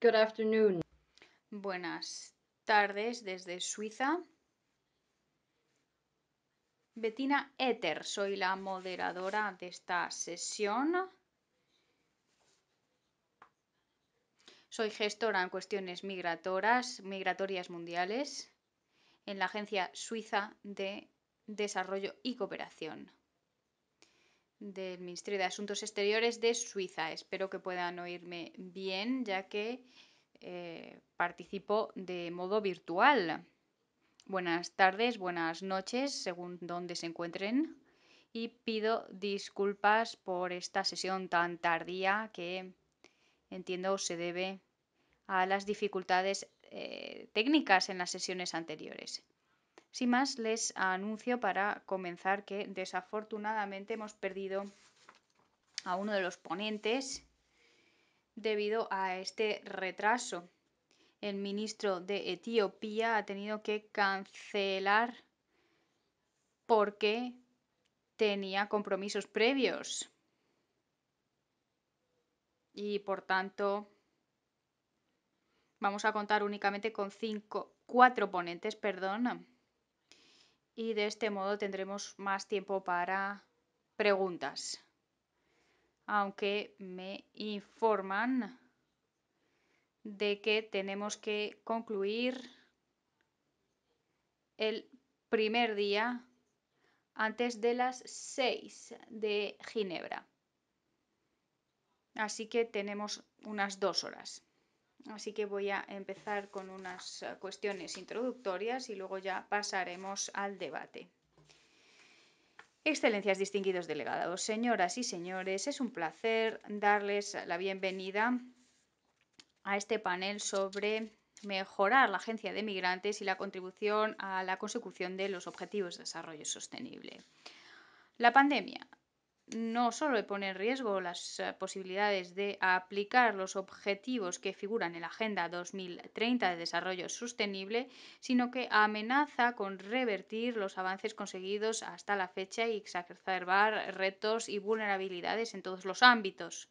Good afternoon. Buenas tardes desde Suiza. Bettina Ether, soy la moderadora de esta sesión. Soy gestora en cuestiones migratorias, migratorias mundiales en la Agencia Suiza de Desarrollo y Cooperación del Ministerio de Asuntos Exteriores de Suiza. Espero que puedan oírme bien, ya que eh, participo de modo virtual. Buenas tardes, buenas noches, según donde se encuentren. Y pido disculpas por esta sesión tan tardía que entiendo se debe a las dificultades eh, técnicas en las sesiones anteriores. Sin más, les anuncio para comenzar que desafortunadamente hemos perdido a uno de los ponentes debido a este retraso. El ministro de Etiopía ha tenido que cancelar porque tenía compromisos previos y por tanto vamos a contar únicamente con cinco, cuatro ponentes, perdón y de este modo tendremos más tiempo para preguntas. Aunque me informan de que tenemos que concluir el primer día antes de las 6 de Ginebra. Así que tenemos unas dos horas. Así que voy a empezar con unas eh, cuestiones introductorias y luego ya pasaremos al debate. Excelencias, distinguidos delegados, señoras y señores, es un placer darles la bienvenida a este panel sobre mejorar la agencia de migrantes y la contribución a la consecución de los objetivos de desarrollo sostenible. La pandemia no solo pone en riesgo las eh, posibilidades de aplicar los objetivos que figuran en la Agenda 2030 de Desarrollo Sostenible, sino que amenaza con revertir los avances conseguidos hasta la fecha y exacerbar retos y vulnerabilidades en todos los ámbitos.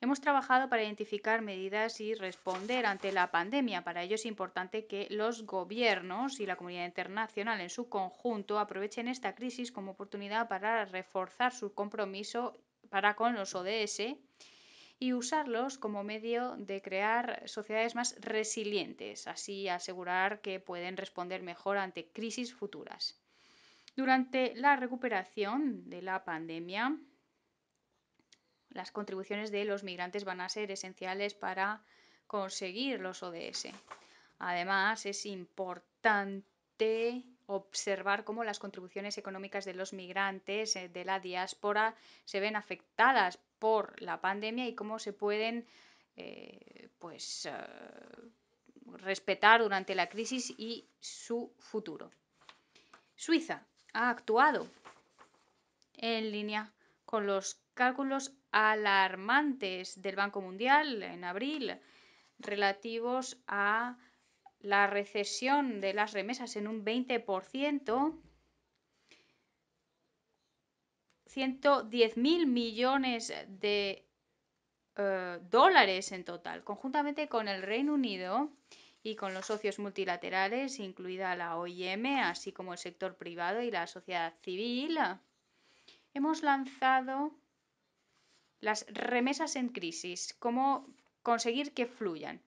Hemos trabajado para identificar medidas y responder ante la pandemia. Para ello es importante que los gobiernos y la comunidad internacional en su conjunto aprovechen esta crisis como oportunidad para reforzar su compromiso para con los ODS y usarlos como medio de crear sociedades más resilientes, así asegurar que pueden responder mejor ante crisis futuras. Durante la recuperación de la pandemia, las contribuciones de los migrantes van a ser esenciales para conseguir los ODS. Además, es importante observar cómo las contribuciones económicas de los migrantes eh, de la diáspora se ven afectadas por la pandemia y cómo se pueden eh, pues, eh, respetar durante la crisis y su futuro. Suiza ha actuado en línea con los cálculos alarmantes del Banco Mundial en abril relativos a la recesión de las remesas en un 20%, 110.000 millones de eh, dólares en total, conjuntamente con el Reino Unido y con los socios multilaterales, incluida la OIM, así como el sector privado y la sociedad civil. Hemos lanzado las remesas en crisis, cómo conseguir que fluyan.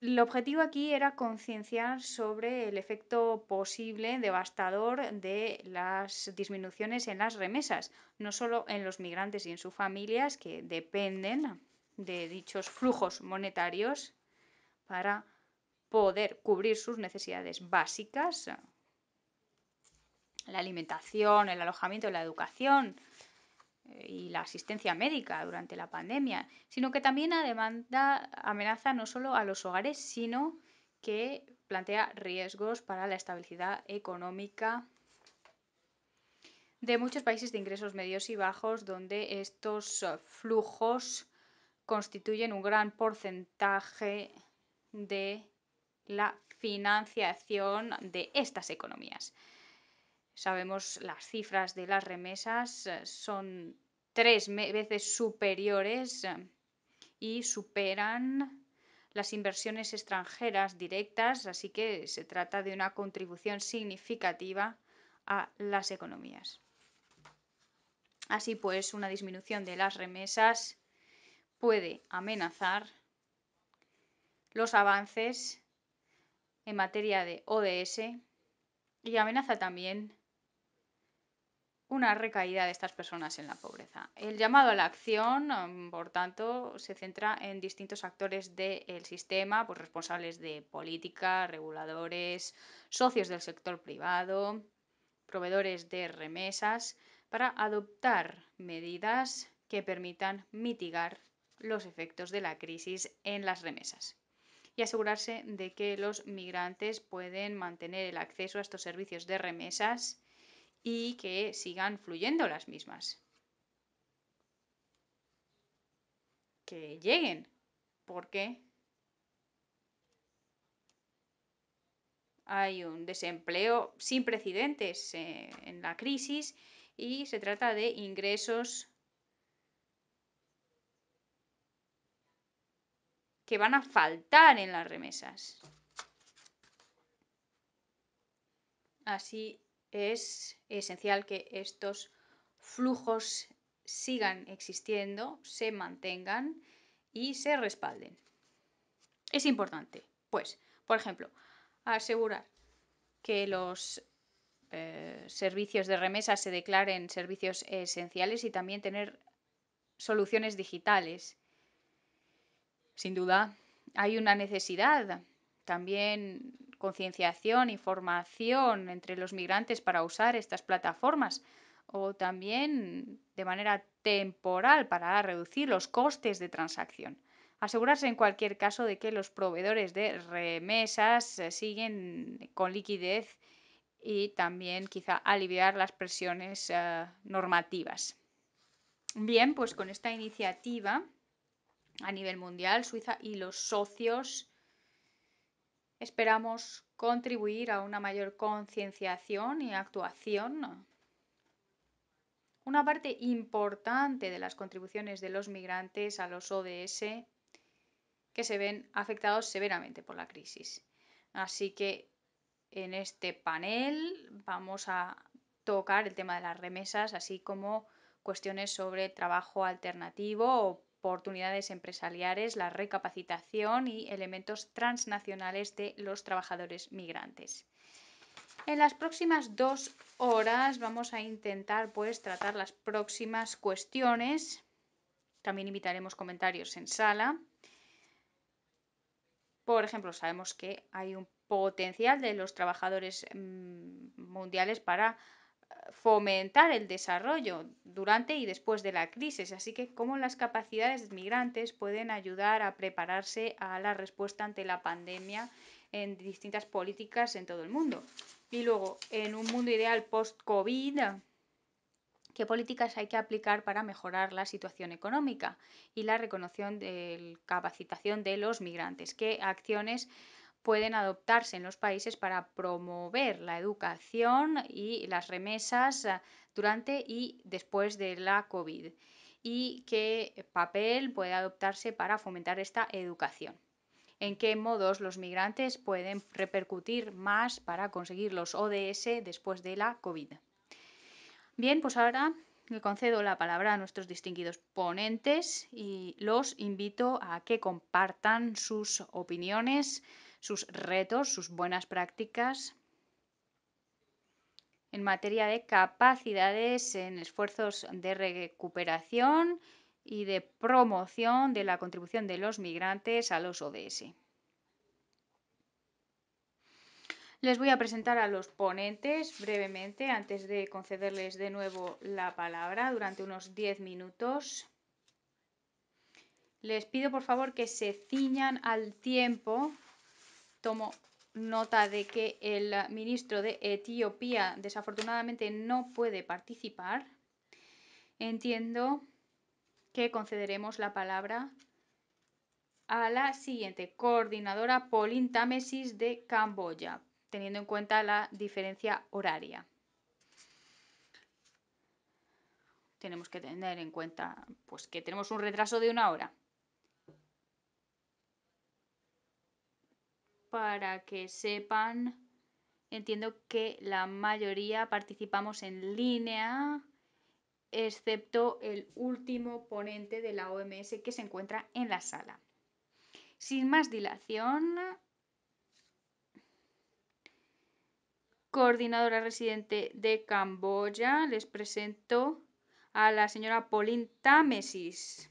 El objetivo aquí era concienciar sobre el efecto posible devastador de las disminuciones en las remesas, no solo en los migrantes y en sus familias que dependen de dichos flujos monetarios para poder cubrir sus necesidades básicas, la alimentación, el alojamiento, la educación, y la asistencia médica durante la pandemia, sino que también amenaza no solo a los hogares, sino que plantea riesgos para la estabilidad económica de muchos países de ingresos medios y bajos, donde estos flujos constituyen un gran porcentaje de la financiación de estas economías. Sabemos las cifras de las remesas son tres veces superiores y superan las inversiones extranjeras directas, así que se trata de una contribución significativa a las economías. Así pues, una disminución de las remesas puede amenazar los avances en materia de ODS y amenaza también una recaída de estas personas en la pobreza. El llamado a la acción, mm, por tanto, se centra en distintos actores del sistema, pues responsables de política, reguladores, socios del sector privado, proveedores de remesas, para adoptar medidas que permitan mitigar los efectos de la crisis en las remesas y asegurarse de que los migrantes pueden mantener el acceso a estos servicios de remesas y que sigan fluyendo las mismas. Que lleguen, porque hay un desempleo sin precedentes eh, en la crisis y se trata de ingresos que van a faltar en las remesas. Así es esencial que estos flujos sigan existiendo, se mantengan y se respalden. Es importante, pues, por ejemplo, asegurar que los eh, servicios de remesas se declaren servicios esenciales y también tener soluciones digitales sin duda, hay una necesidad también concienciación, información entre los migrantes para usar estas plataformas o también de manera temporal para reducir los costes de transacción. Asegurarse en cualquier caso de que los proveedores de remesas eh, siguen con liquidez y también quizá aliviar las presiones eh, normativas. Bien, pues con esta iniciativa a nivel mundial, Suiza y los socios esperamos contribuir a una mayor concienciación y actuación. Una parte importante de las contribuciones de los migrantes a los ODS que se ven afectados severamente por la crisis. Así que en este panel vamos a tocar el tema de las remesas, así como cuestiones sobre trabajo alternativo o oportunidades empresariales, la recapacitación y elementos transnacionales de los trabajadores migrantes. En las próximas dos horas vamos a intentar pues tratar las próximas cuestiones. También invitaremos comentarios en sala. Por ejemplo, sabemos que hay un potencial de los trabajadores mm, mundiales para fomentar el desarrollo durante y después de la crisis, así que cómo las capacidades migrantes pueden ayudar a prepararse a la respuesta ante la pandemia en distintas políticas en todo el mundo. Y luego, en un mundo ideal post-COVID, qué políticas hay que aplicar para mejorar la situación económica y la reconoción de capacitación de los migrantes, qué acciones pueden adoptarse en los países para promover la educación y las remesas eh, durante y después de la COVID y qué papel puede adoptarse para fomentar esta educación. En qué modos los migrantes pueden repercutir más para conseguir los ODS después de la COVID. Bien, pues ahora le concedo la palabra a nuestros distinguidos ponentes y los invito a que compartan sus opiniones sus retos, sus buenas prácticas en materia de capacidades en esfuerzos de recuperación y de promoción de la contribución de los migrantes a los ODS. Les voy a presentar a los ponentes brevemente antes de concederles de nuevo la palabra durante unos 10 minutos. Les pido por favor que se ciñan al tiempo tomo nota de que el ministro de Etiopía desafortunadamente no puede participar. Entiendo que concederemos la palabra a la siguiente coordinadora Pauline Tamesis de Camboya, teniendo en cuenta la diferencia horaria. Tenemos que tener en cuenta pues, que tenemos un retraso de una hora. Para que sepan, entiendo que la mayoría participamos en línea, excepto el último ponente de la OMS que se encuentra en la sala. Sin más dilación, coordinadora residente de Camboya, les presento a la señora Pauline Tamesis,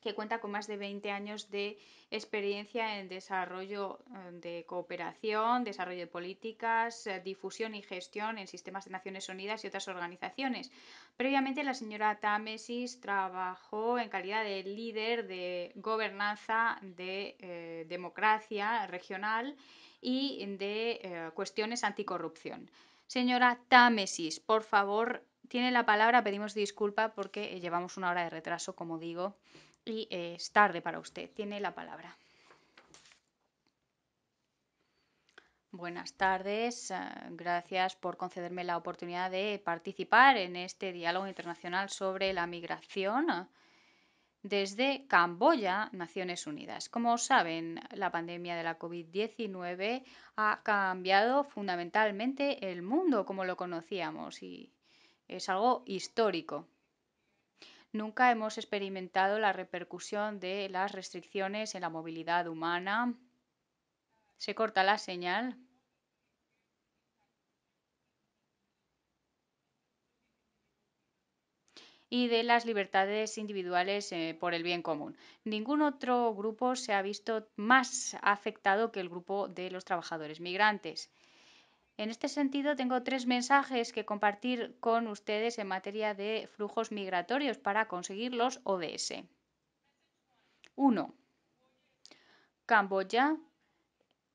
que cuenta con más de 20 años de experiencia en desarrollo eh, de cooperación, desarrollo de políticas, eh, difusión y gestión en sistemas de Naciones Unidas y otras organizaciones. Previamente, la señora Tamesis trabajó en calidad de líder de gobernanza de eh, democracia regional y de cuestiones anticorrupción. Señora Támesis, por favor, tiene la palabra. Pedimos disculpa porque llevamos una hora de retraso, como digo y es tarde para usted. Tiene la palabra. Buenas tardes. Eh, gracias por concederme la oportunidad de participar en este diálogo internacional sobre la migración desde Camboya, Naciones Unidas. Como saben, la pandemia de la COVID-19 ha cambiado fundamentalmente el mundo como lo conocíamos y es algo histórico. Nunca hemos experimentado la repercusión de las restricciones en la movilidad humana. Se corta la señal. y de las libertades individuales eh, por el bien común. Ningún otro grupo se ha visto más afectado que el grupo de los trabajadores migrantes. En este sentido, tengo tres mensajes que compartir con ustedes en materia de flujos migratorios para conseguir los ODS. 1. Camboya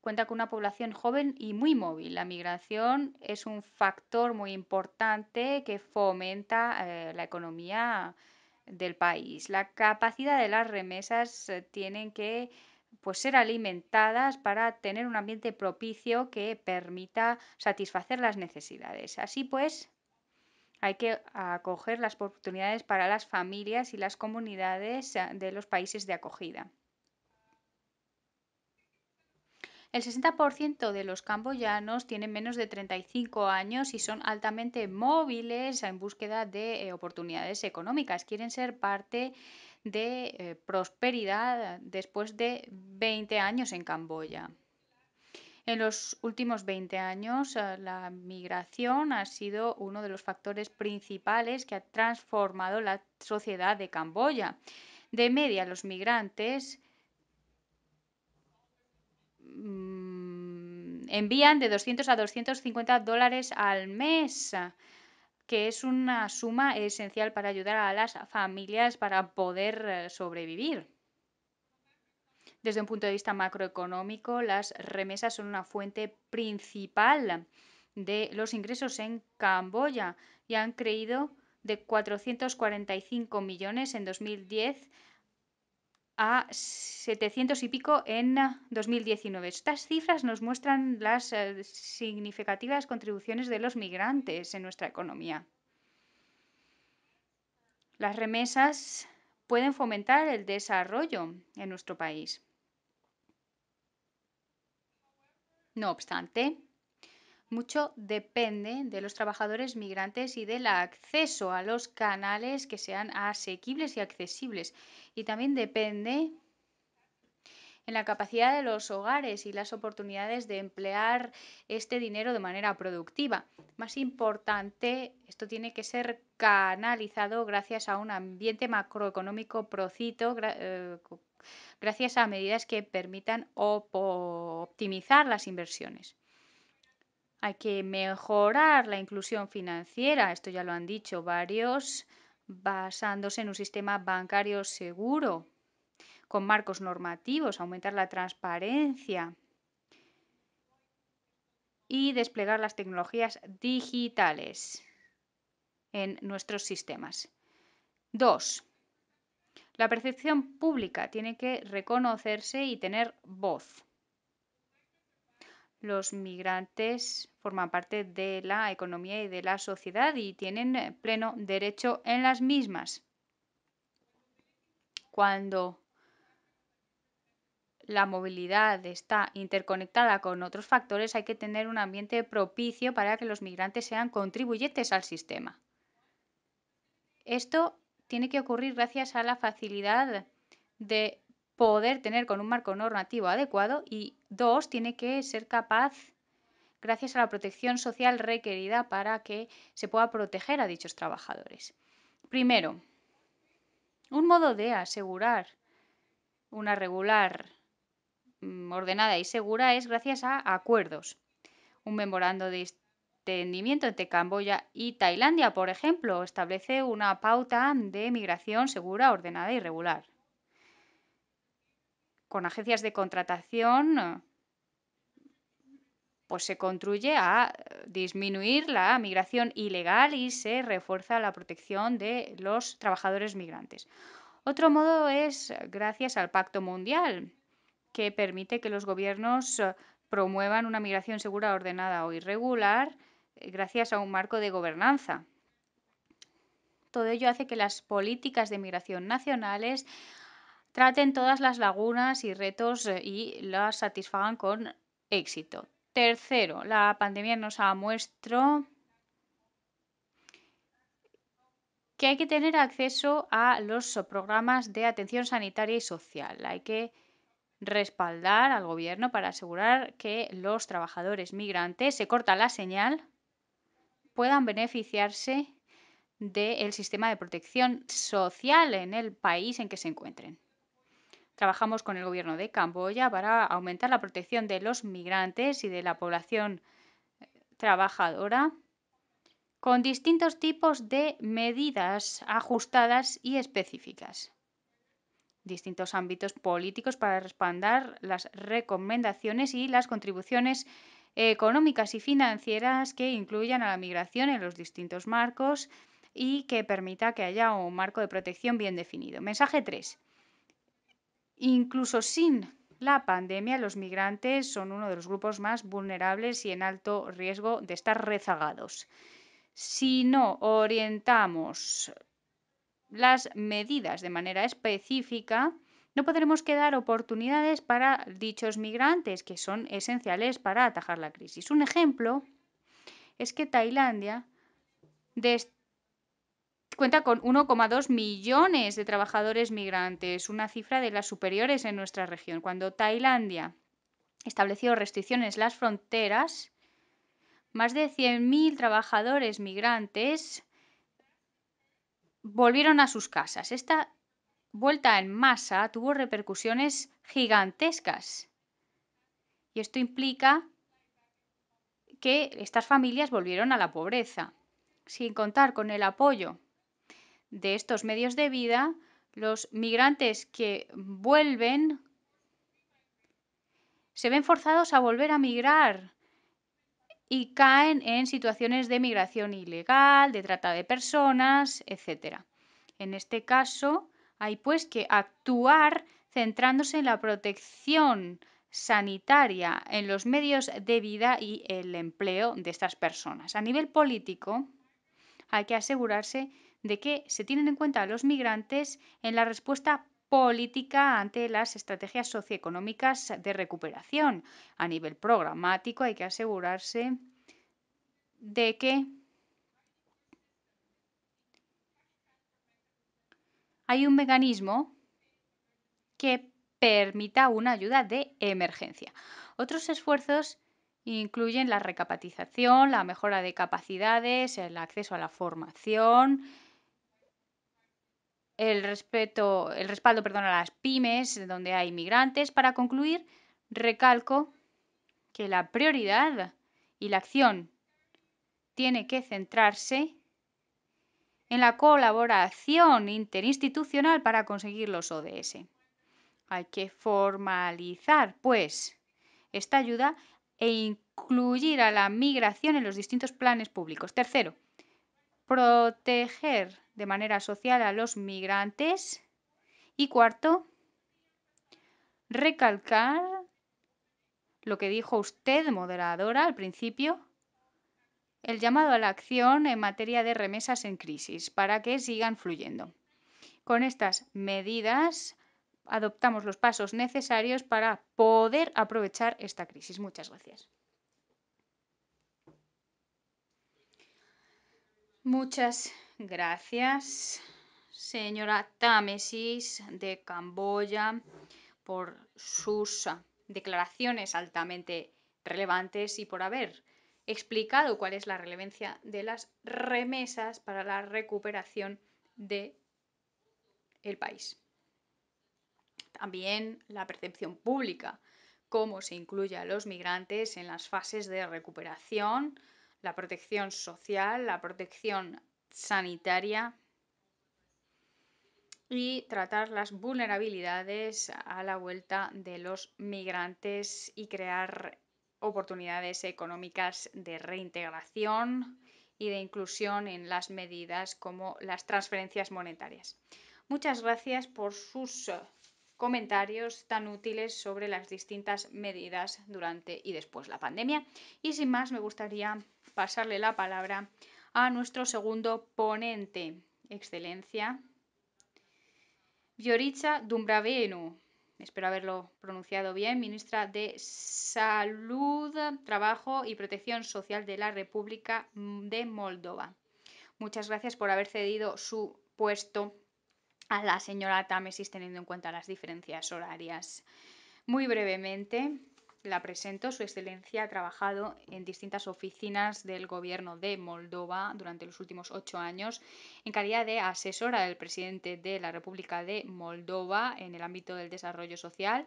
cuenta con una población joven y muy móvil. La migración es un factor muy importante que fomenta eh, la economía del país. La capacidad de las remesas eh, tienen que pues ser alimentadas para tener un ambiente propicio que permita satisfacer las necesidades. Así pues, hay que acoger las oportunidades para las familias y las comunidades eh, de los países de acogida. El 60% de los camboyanos tienen menos de 35 años y son altamente móviles en búsqueda de eh, oportunidades económicas. Quieren ser parte de eh, prosperidad después de 20 años en Camboya. En los últimos 20 años, eh, la migración ha sido uno de los factores principales que ha transformado la sociedad de Camboya. De media, los migrantes mm, envían de 200 a 250 dólares al mes que es una suma esencial para ayudar a las familias para poder eh, sobrevivir. Desde un punto de vista macroeconómico, las remesas son una fuente principal de los ingresos en Camboya y han creído de 445 millones en 2010 a 700 y pico en 2019. Estas cifras nos muestran las eh, significativas contribuciones de los migrantes en nuestra economía. Las remesas pueden fomentar el desarrollo en nuestro país. No obstante, mucho depende de los trabajadores migrantes y del acceso a los canales que sean asequibles y accesibles. Y también depende en la capacidad de los hogares y las oportunidades de emplear este dinero de manera productiva. Más importante, esto tiene que ser canalizado gracias a un ambiente macroeconómico procito, eh, gracias a medidas que permitan optimizar las inversiones. Hay que mejorar la inclusión financiera, esto ya lo han dicho varios, basándose en un sistema bancario seguro, con marcos normativos, aumentar la transparencia y desplegar las tecnologías digitales en nuestros sistemas. Dos, la percepción pública tiene que reconocerse y tener voz los migrantes forman parte de la economía y de la sociedad y tienen eh, pleno derecho en las mismas. Cuando la movilidad está interconectada con otros factores, hay que tener un ambiente propicio para que los migrantes sean contribuyentes al sistema. Esto tiene que ocurrir gracias a la facilidad de poder tener con un marco normativo adecuado y dos, tiene que ser capaz gracias a la protección social requerida para que se pueda proteger a dichos trabajadores. Primero, un modo de asegurar una regular, mm, ordenada y segura es gracias a acuerdos. Un memorando de entendimiento entre Camboya y Tailandia, por ejemplo, establece una pauta de migración segura, ordenada y regular con agencias de contratación pues se construye a disminuir la migración ilegal y se refuerza la protección de los trabajadores migrantes. Otro modo es gracias al Pacto Mundial, que permite que los gobiernos promuevan una migración segura, ordenada o irregular eh, gracias a un marco de gobernanza. Todo ello hace que las políticas de migración nacionales traten todas las lagunas y retos eh, y las satisfagan con éxito. Tercero, la pandemia nos ha muestrado que hay que tener acceso a los programas de atención sanitaria y social. Hay que respaldar al gobierno para asegurar que los trabajadores migrantes, se corta la señal, puedan beneficiarse del sistema de protección social en el país en que se encuentren. Trabajamos con el gobierno de Camboya para aumentar la protección de los migrantes y de la población eh, trabajadora con distintos tipos de medidas ajustadas y específicas. Distintos ámbitos políticos para respaldar las recomendaciones y las contribuciones económicas y financieras que incluyan a la migración en los distintos marcos y que permita que haya un marco de protección bien definido. Mensaje 3. Incluso sin la pandemia, los migrantes son uno de los grupos más vulnerables y en alto riesgo de estar rezagados. Si no orientamos las medidas de manera específica, no podremos quedar oportunidades para dichos migrantes que son esenciales para atajar la crisis. Un ejemplo es que Tailandia cuenta con 1,2 millones de trabajadores migrantes, una cifra de las superiores en nuestra región. Cuando Tailandia estableció restricciones en las fronteras, más de 100.000 trabajadores migrantes volvieron a sus casas. Esta vuelta en masa tuvo repercusiones gigantescas. Y esto implica que estas familias volvieron a la pobreza, sin contar con el apoyo de estos medios de vida, los migrantes que vuelven se ven forzados a volver a migrar y caen en situaciones de migración ilegal, de trata de personas, etc. En este caso, hay pues que actuar centrándose en la protección sanitaria, en los medios de vida y el empleo de estas personas. A nivel político, hay que asegurarse de que se tienen en cuenta a los migrantes en la respuesta política ante las estrategias socioeconómicas de recuperación. A nivel programático hay que asegurarse de que hay un mecanismo que permita una ayuda de emergencia. Otros esfuerzos incluyen la recapacitación, la mejora de capacidades, el acceso a la formación, el, respeto, el respaldo perdón, a las pymes donde hay migrantes. Para concluir, recalco que la prioridad y la acción tiene que centrarse en la colaboración interinstitucional para conseguir los ODS. Hay que formalizar, pues, esta ayuda e incluir a la migración en los distintos planes públicos. Tercero, proteger de manera social a los migrantes. Y cuarto, recalcar lo que dijo usted, moderadora, al principio, el llamado a la acción en materia de remesas en crisis para que sigan fluyendo. Con estas medidas adoptamos los pasos necesarios para poder aprovechar esta crisis. Muchas gracias. Muchas gracias, señora Támesis de Camboya, por sus declaraciones altamente relevantes y por haber explicado cuál es la relevancia de las remesas para la recuperación de el país. También la percepción pública, cómo se incluye a los migrantes en las fases de recuperación, la protección social, la protección sanitaria y tratar las vulnerabilidades a la vuelta de los migrantes y crear oportunidades económicas de reintegración y de inclusión en las medidas como las transferencias monetarias. Muchas gracias por sus eh, comentarios tan útiles sobre las distintas medidas durante y después de la pandemia. Y sin más, me gustaría pasarle la palabra a nuestro segundo ponente, Excelencia, Viorica Dumbravenu espero haberlo pronunciado bien, ministra de Salud, Trabajo y Protección Social de la República de Moldova. Muchas gracias por haber cedido su puesto a la señora Tamesis teniendo en cuenta las diferencias horarias. Muy brevemente, la presento. Su Excelencia ha trabajado en distintas oficinas del Gobierno de Moldova durante los últimos ocho años en calidad de asesora del presidente de la República de Moldova en el ámbito del desarrollo social,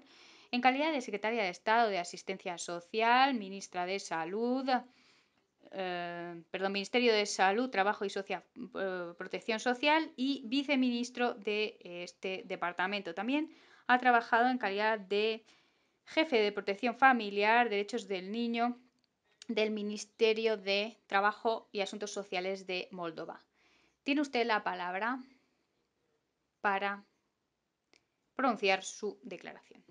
en calidad de secretaria de Estado de Asistencia Social, ministra de Salud, eh, perdón, Ministerio de Salud, Trabajo y eh, Protección Social y viceministro de este departamento. También ha trabajado en calidad de jefe de protección familiar, derechos del niño del Ministerio de Trabajo y Asuntos Sociales de Moldova. Tiene usted la palabra para pronunciar su declaración.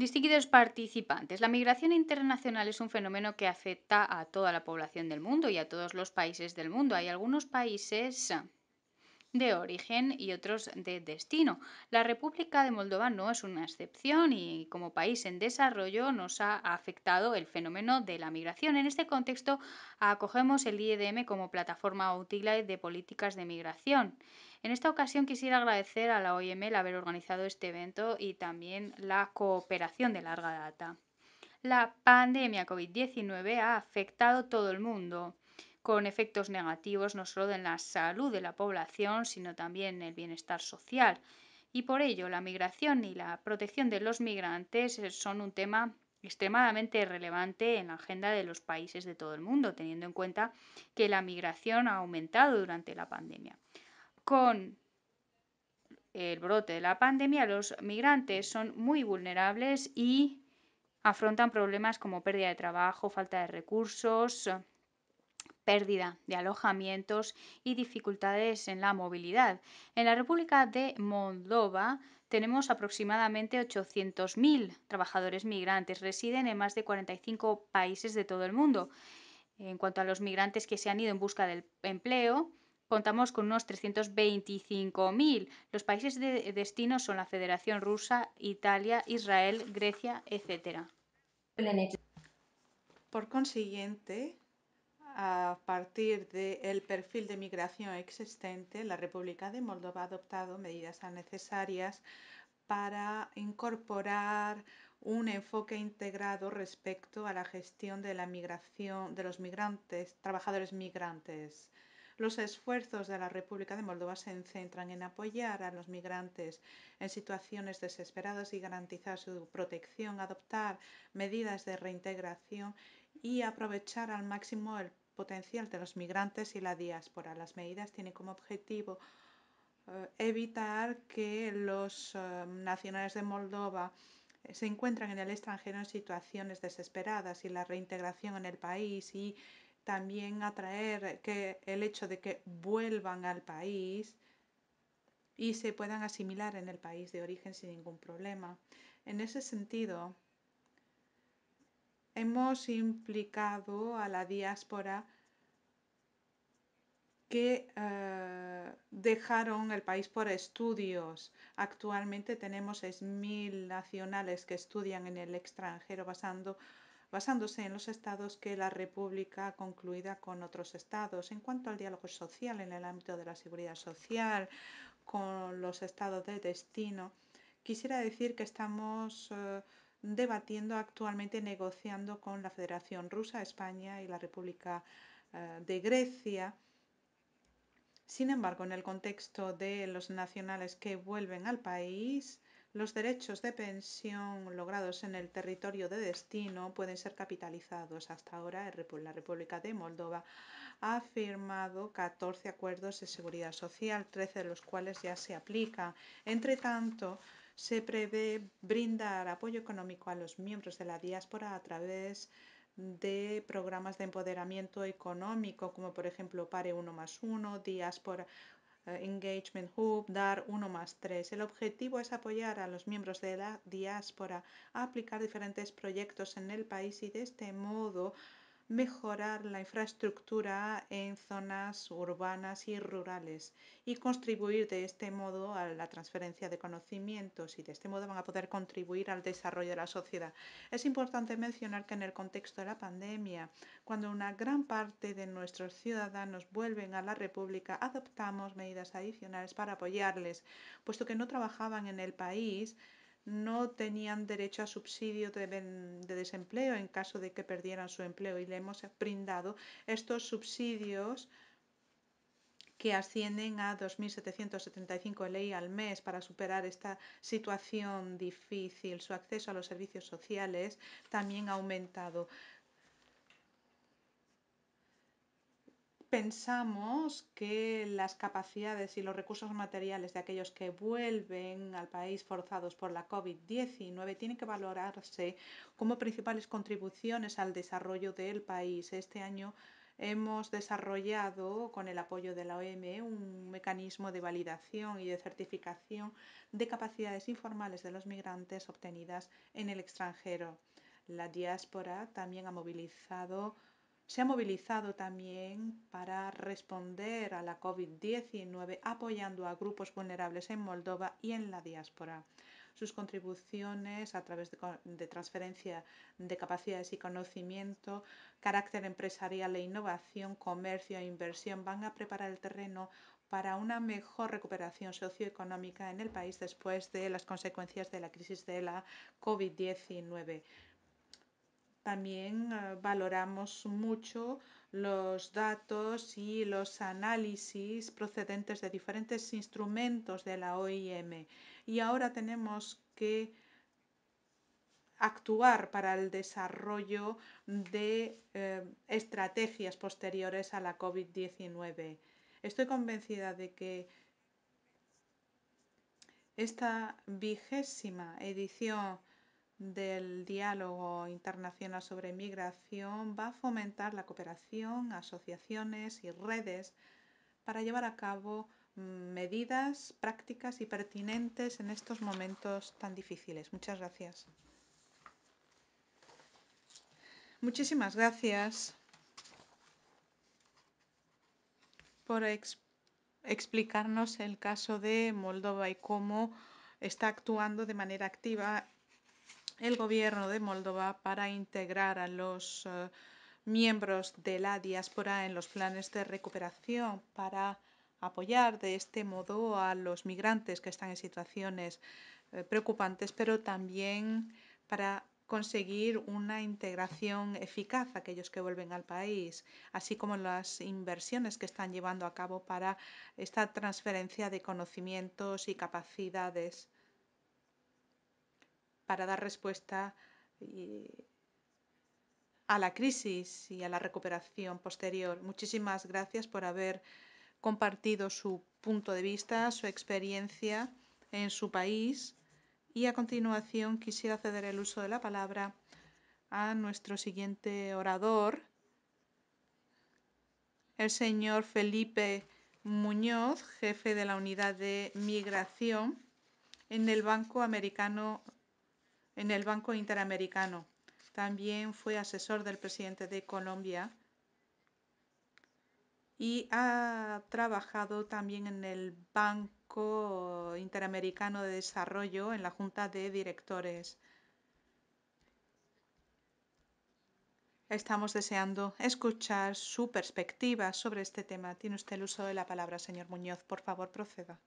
Distinguidos participantes, la migración internacional es un fenómeno que afecta a toda la población del mundo y a todos los países del mundo. Hay algunos países de origen y otros de destino. La República de Moldova no es una excepción y como país en desarrollo nos ha afectado el fenómeno de la migración. En este contexto acogemos el IEDM como plataforma útil de políticas de migración. En esta ocasión quisiera agradecer a la OIM el haber organizado este evento y también la cooperación de larga data. La pandemia COVID-19 ha afectado todo el mundo con efectos negativos no solo en la salud de la población, sino también en el bienestar social. Y por ello, la migración y la protección de los migrantes son un tema extremadamente relevante en la agenda de los países de todo el mundo, teniendo en cuenta que la migración ha aumentado durante la pandemia con el brote de la pandemia, los migrantes son muy vulnerables y afrontan problemas como pérdida de trabajo, falta de recursos, pérdida de alojamientos y dificultades en la movilidad. En la República de Moldova tenemos aproximadamente 800.000 trabajadores migrantes. Residen en más de 45 países de todo el mundo. En cuanto a los migrantes que se han ido en busca del empleo, contamos con unos 325.000. Los países de destino son la Federación Rusa, Italia, Israel, Grecia, etc. Por consiguiente, a partir del perfil de migración existente, la República de Moldova ha adoptado medidas necesarias para incorporar un enfoque integrado respecto a la gestión de la migración de los migrantes, trabajadores migrantes. Los esfuerzos de la República de Moldova se centran en apoyar a los migrantes en situaciones desesperadas y garantizar su protección, adoptar medidas de reintegración y aprovechar al máximo el potencial de los migrantes y la diáspora. Las medidas tienen como objetivo eh, evitar que los eh, nacionales de Moldova eh, se encuentran en el extranjero en situaciones desesperadas y la reintegración en el país y también atraer que el hecho de que vuelvan al país y se puedan asimilar en el país de origen sin ningún problema. En ese sentido, hemos implicado a la diáspora que uh, dejaron el país por estudios. Actualmente tenemos 6.000 nacionales que estudian en el extranjero basando, basándose en los estados que la República ha concluida con otros estados. En cuanto al diálogo social en el ámbito de la seguridad social con los estados de destino, quisiera decir que estamos uh, debatiendo actualmente, negociando con la Federación Rusa, España y la República uh, de Grecia sin embargo, en el contexto de los nacionales que vuelven al país, los derechos de pensión logrados en el territorio de destino pueden ser capitalizados. Hasta ahora, la República de Moldova ha firmado 14 acuerdos de seguridad social, 13 de los cuales ya se aplican. Entre tanto, se prevé brindar apoyo económico a los miembros de la diáspora a través de programas de empoderamiento económico, como por ejemplo Pare 1 más 1, Diaspora eh, Engagement Hub, DAR 1 más 3. El objetivo es apoyar a los miembros de la diáspora a aplicar diferentes proyectos en el país y de este modo mejorar la infraestructura en zonas urbanas y rurales y contribuir de este modo a la transferencia de conocimientos y de este modo van a poder contribuir al desarrollo de la sociedad. Es importante mencionar que en el contexto de la pandemia, cuando una gran parte de nuestros ciudadanos vuelven a la República, adoptamos medidas adicionales para apoyarles, puesto que no trabajaban en el país, no tenían derecho a subsidio de, de, desempleo en caso de que perdieran su empleo y le hemos brindado estos subsidios que ascienden a 2.775 ley al mes para superar esta situación difícil. Su acceso a los servicios sociales también ha aumentado. Pensamos que las capacidades y los recursos materiales de aquellos que vuelven al país forzados por la COVID-19 tienen que valorarse como principales contribuciones al desarrollo del país. Este año hemos desarrollado, con el apoyo de la OME, un mecanismo de validación y de certificación de capacidades informales de los migrantes obtenidas en el extranjero. La diáspora también ha movilizado se ha movilizado también para responder a la COVID-19 apoyando a grupos vulnerables en Moldova y en la diáspora. Sus contribuciones a través de, transferencia de capacidades y conocimiento, carácter empresarial e innovación, comercio e inversión van a preparar el terreno para una mejor recuperación socioeconómica en el país después de las consecuencias de la crisis de la COVID-19. También uh, valoramos mucho los datos y los análisis procedentes de diferentes instrumentos de la OIM. Y ahora tenemos que actuar para el desarrollo de eh, estrategias posteriores a la COVID-19. Estoy convencida de que esta vigésima edición del diálogo internacional sobre migración va a fomentar la cooperación, asociaciones y redes para llevar a cabo mm, medidas prácticas y pertinentes en estos momentos tan difíciles. Muchas gracias. Muchísimas gracias por ex explicarnos el caso de Moldova y cómo está actuando de manera activa el gobierno de Moldova para integrar a los uh, miembros de la diáspora en los planes de recuperación para apoyar de este modo a los migrantes que están en situaciones uh, preocupantes, pero también para conseguir una integración eficaz a aquellos que vuelven al país, así como las inversiones que están llevando a cabo para esta transferencia de conocimientos y capacidades para dar respuesta a la crisis y a la recuperación posterior. Muchísimas gracias por haber compartido su punto de vista, su experiencia en su país. Y a continuación quisiera ceder el uso de la palabra a nuestro siguiente orador, el señor Felipe Muñoz, jefe de la unidad de migración en el Banco Americano, en el Banco Interamericano. También fue asesor del presidente de Colombia y ha trabajado también en el Banco Interamericano de Desarrollo en la Junta de Directores. Estamos deseando escuchar su perspectiva sobre este tema. Tiene usted el uso de la palabra, señor Muñoz. Por favor, proceda.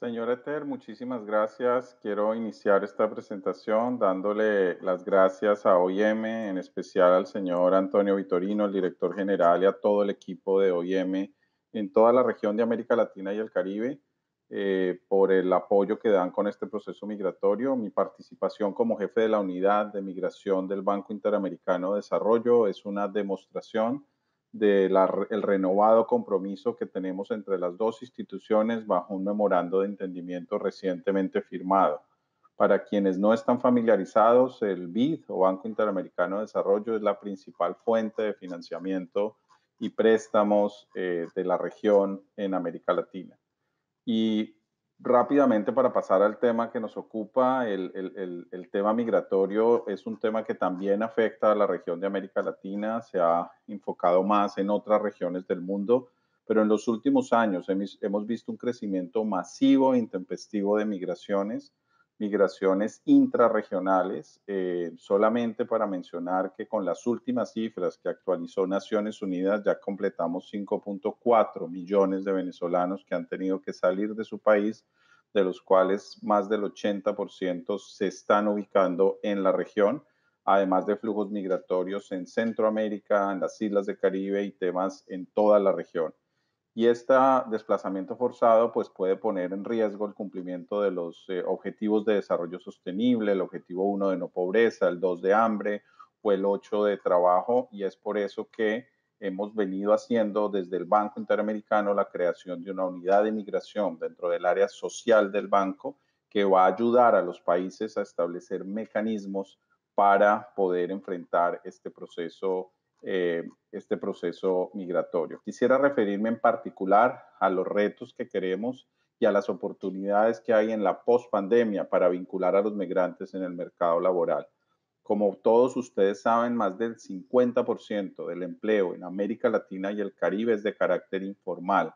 Señor Eter, muchísimas gracias. Quiero iniciar esta presentación dándole las gracias a OIM, en especial al señor Antonio Vitorino, el director general, y a todo el equipo de OIM en toda la región de América Latina y el Caribe eh, por el apoyo que dan con este proceso migratorio. Mi participación como jefe de la unidad de migración del Banco Interamericano de Desarrollo es una demostración del renovado compromiso que tenemos entre las dos instituciones bajo un memorando de entendimiento recientemente firmado. Para quienes no están familiarizados, el BID o Banco Interamericano de Desarrollo es la principal fuente de financiamiento y préstamos eh, de la región en América Latina. Y rápidamente para pasar al tema que nos ocupa, el, el, el, tema migratorio es un tema que también afecta a la región de América Latina, se ha enfocado más en otras regiones del mundo, pero en los últimos años hemos visto un crecimiento masivo e intempestivo de migraciones migraciones intrarregionales, eh, solamente para mencionar que con las últimas cifras que actualizó Naciones Unidas ya completamos 5.4 millones de venezolanos que han tenido que salir de su país, de los cuales más del 80% se están ubicando en la región, además de flujos migratorios en Centroamérica, en las islas de Caribe y temas en toda la región. Y este desplazamiento forzado pues, puede poner en riesgo el cumplimiento de los eh, objetivos de desarrollo sostenible, el objetivo 1 de no pobreza, el 2 de hambre o el 8 de trabajo. Y es por eso que hemos venido haciendo desde el Banco Interamericano la creación de una unidad de migración dentro del área social del banco que va a ayudar a los países a establecer mecanismos para poder enfrentar este proceso eh, este proceso migratorio. Quisiera referirme en particular a los retos que queremos y a las oportunidades que hay en la pospandemia para vincular a los migrantes en el mercado laboral. Como todos ustedes saben, más del 50% del empleo en América Latina y el Caribe es de carácter informal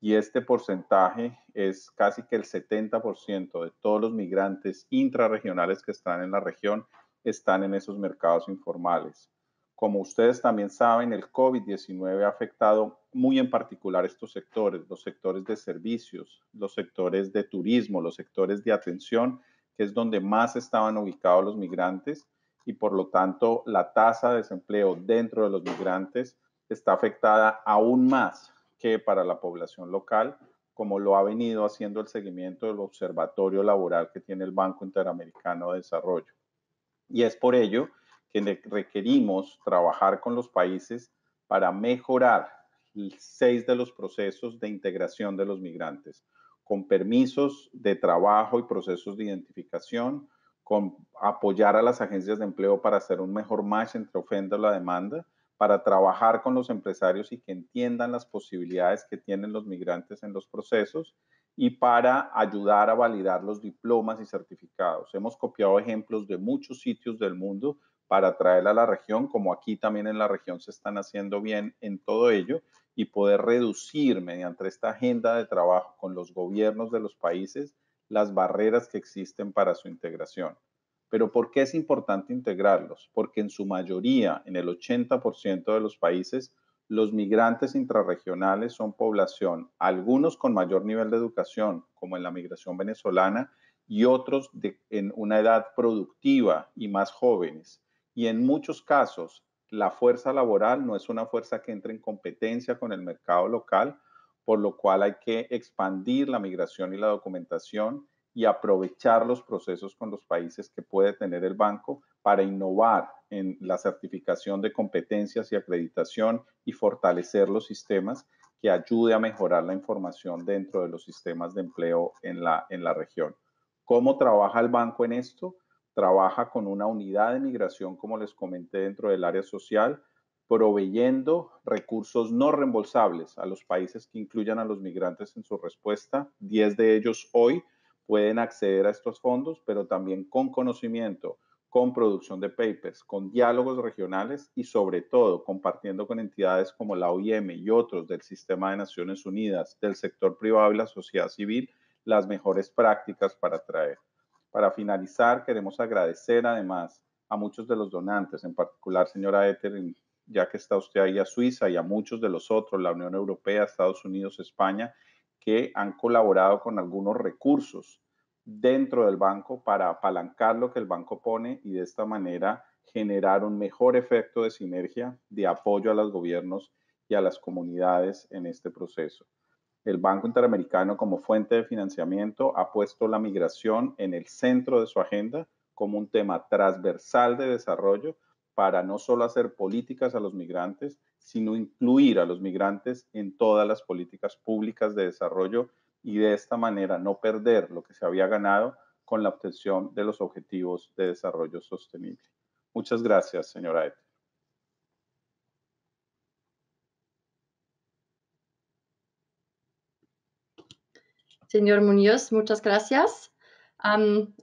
y este porcentaje es casi que el 70% de todos los migrantes intrarregionales que están en la región están en esos mercados informales. Como ustedes también saben, el COVID-19 ha afectado muy en particular estos sectores, los sectores de servicios, los sectores de turismo, los sectores de atención, que es donde más estaban ubicados los migrantes y por lo tanto la tasa de desempleo dentro de los migrantes está afectada aún más que para la población local, como lo ha venido haciendo el seguimiento del observatorio laboral que tiene el Banco Interamericano de Desarrollo. Y es por ello que requerimos trabajar con los países para mejorar seis de los procesos de integración de los migrantes, con permisos de trabajo y procesos de identificación, con apoyar a las agencias de empleo para hacer un mejor match entre oferta y la demanda, para trabajar con los empresarios y que entiendan las posibilidades que tienen los migrantes en los procesos y para ayudar a validar los diplomas y certificados. Hemos copiado ejemplos de muchos sitios del mundo para traerla a la región, como aquí también en la región se están haciendo bien en todo ello, y poder reducir mediante esta agenda de trabajo con los gobiernos de los países las barreras que existen para su integración. Pero ¿por qué es importante integrarlos? Porque en su mayoría, en el 80% de los países, los migrantes intrarregionales son población, algunos con mayor nivel de educación, como en la migración venezolana, y otros en una edad productiva y más jóvenes y en muchos casos la fuerza laboral no es una fuerza que entre en competencia con el mercado local, por lo cual hay que expandir la migración y la documentación y aprovechar los procesos con los países que puede tener el banco para innovar en la certificación de competencias y acreditación y fortalecer los sistemas que ayude a mejorar la información dentro de los sistemas de empleo en la, en la región. ¿Cómo trabaja el banco en esto? Trabaja con una unidad de migración, como les comenté, dentro del área social, proveyendo recursos no reembolsables a los países que incluyan a los migrantes en su respuesta. Diez de ellos hoy pueden acceder a estos fondos, pero también con conocimiento, con producción de papers, con diálogos regionales y sobre todo compartiendo con entidades como la OIM y otros del Sistema de Naciones Unidas, del sector privado y la sociedad civil, las mejores prácticas para traer. Para finalizar, queremos agradecer además a muchos de los donantes, en particular, señora Ether, ya que está usted ahí a Suiza y a muchos de los otros, la Unión Europea, Estados Unidos, España, que han colaborado con algunos recursos dentro del banco para apalancar lo que el banco pone y de esta manera generar un mejor efecto de sinergia, de apoyo a los gobiernos y a las comunidades en este proceso. El Banco Interamericano como fuente de financiamiento ha puesto la migración en el centro de su agenda como un tema transversal de desarrollo para no solo hacer políticas a los migrantes, sino incluir a los migrantes en todas las políticas públicas de desarrollo y de esta manera no perder lo que se había ganado con la obtención de los objetivos de desarrollo sostenible. Muchas gracias, señora Ete. Señor Muñoz, muchas gracias. Um.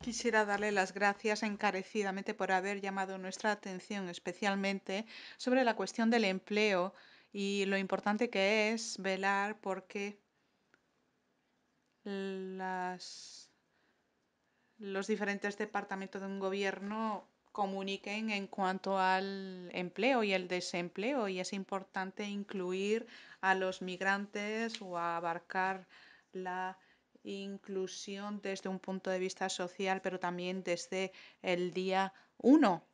Quisiera darle las gracias encarecidamente por haber llamado nuestra atención, especialmente sobre la cuestión del empleo y lo importante que es velar porque las, los diferentes departamentos de un gobierno comuniquen en cuanto al empleo y el desempleo y es importante incluir a los migrantes o abarcar la inclusión desde un punto de vista social, pero también desde el día uno.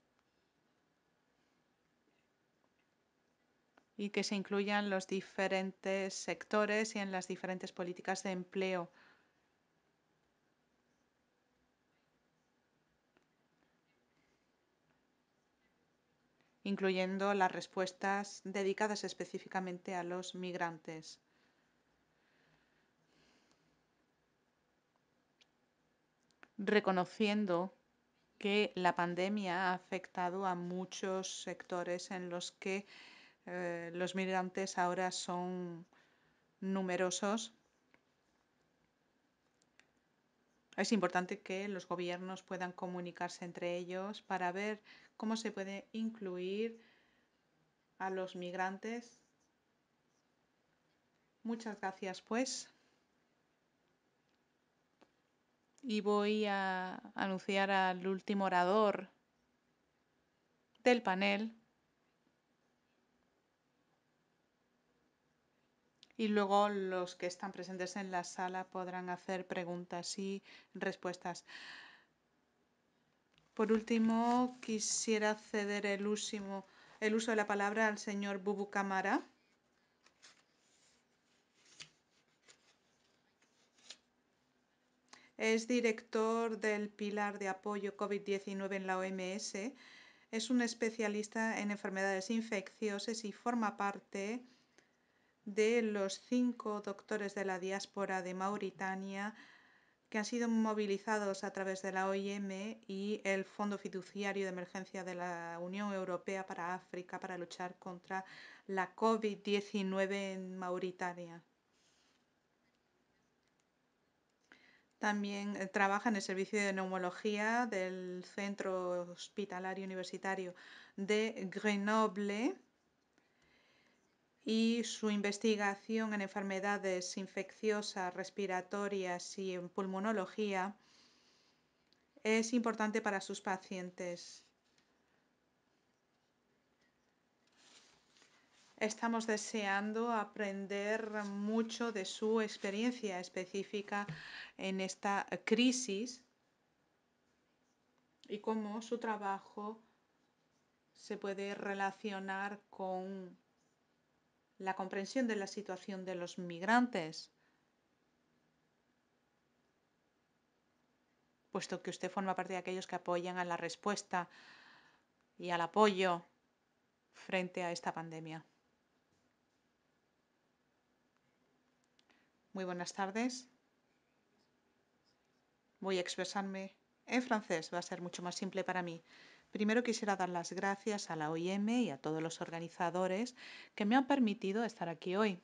Y que se incluyan los diferentes sectores y en las diferentes políticas de empleo. Incluyendo las respuestas dedicadas específicamente a los migrantes. reconociendo que la pandemia ha afectado a muchos sectores en los que eh, los migrantes ahora son numerosos. Es importante que los gobiernos puedan comunicarse entre ellos para ver cómo se puede incluir a los migrantes. Muchas gracias, pues. y voy a anunciar al último orador del panel. Y luego los que están presentes en la sala podrán hacer preguntas y respuestas. Por último, quisiera ceder el, el uso de la palabra al señor Bubu Camara. Es director del Pilar de Apoyo COVID-19 en la OMS. Es un especialista en enfermedades infecciosas y forma parte de los cinco doctores de la diáspora de Mauritania que han sido movilizados a través de la OIM y el Fondo Fiduciario de Emergencia de la Unión Europea para África para luchar contra la COVID-19 en Mauritania. También eh, trabaja en el servicio de neumología del Centro Hospitalario Universitario de Grenoble y su investigación en enfermedades infecciosas, respiratorias y en pulmonología es importante para sus pacientes. Estamos deseando aprender mucho de su experiencia específica en esta crisis y cómo su trabajo se puede relacionar con la comprensión de la situación de los migrantes, puesto que usted forma parte de aquellos que apoyan a la respuesta y al apoyo frente a esta pandemia. Muy buenas tardes. Voy a expresarme en francés, va a ser mucho más simple para mí. Primero quisiera dar las gracias a la OIM y a todos los organizadores que me han permitido estar aquí hoy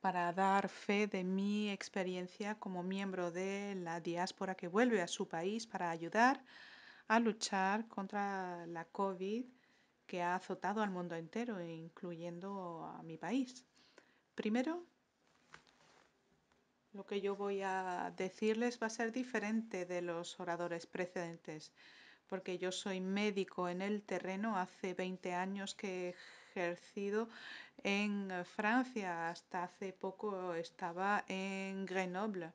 para dar fe de mi experiencia como miembro de la diáspora que vuelve a su país para ayudar a luchar contra la COVID que ha azotado al mundo entero, incluyendo a mi país. Primero, lo que yo voy a decirles va a ser diferente de los oradores precedentes, porque yo soy médico en el terreno, hace 20 años que he ejercido en Francia, hasta hace poco estaba en Grenoble.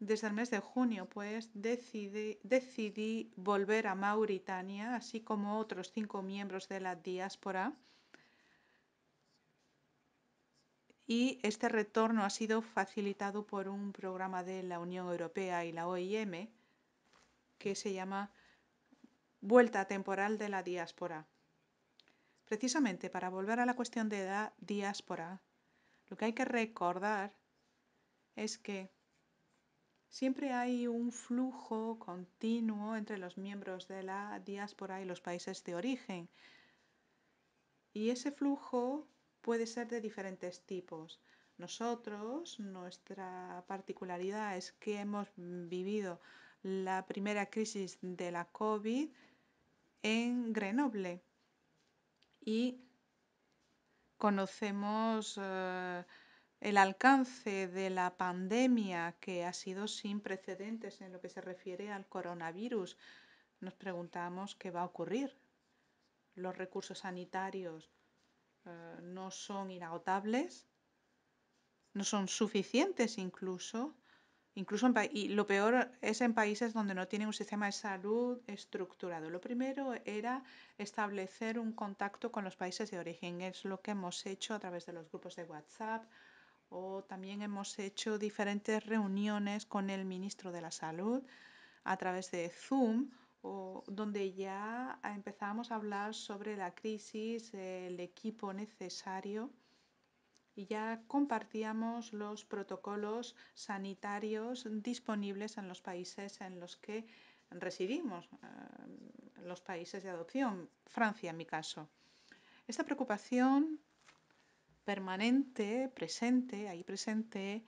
Desde el mes de junio, pues, decidí, decidí volver a Mauritania, así como otros cinco miembros de la diáspora. Y este retorno ha sido facilitado por un programa de la Unión Europea y la OIM que se llama Vuelta Temporal de la Diáspora. Precisamente para volver a la cuestión de la diáspora, lo que hay que recordar es que Siempre hay un flujo continuo entre los miembros de la diáspora y los países de origen. Y ese flujo puede ser de diferentes tipos. Nosotros, nuestra particularidad es que hemos vivido la primera crisis de la COVID en Grenoble y conocemos uh, el alcance de la pandemia que ha sido sin precedentes en lo que se refiere al coronavirus, nos preguntamos qué va a ocurrir. Los recursos sanitarios uh, no son inagotables, no son suficientes incluso. Incluso y lo peor es en países donde no tienen un sistema de salud estructurado. Lo primero era establecer un contacto con los países de origen. Es lo que hemos hecho a través de los grupos de WhatsApp, o también hemos hecho diferentes reuniones con el ministro de la Salud a través de Zoom, o donde ya empezamos a hablar sobre la crisis, el equipo necesario y ya compartíamos los protocolos sanitarios disponibles en los países en los que residimos, eh, los países de adopción, Francia en mi caso. Esta preocupación permanente, presente, ahí presente,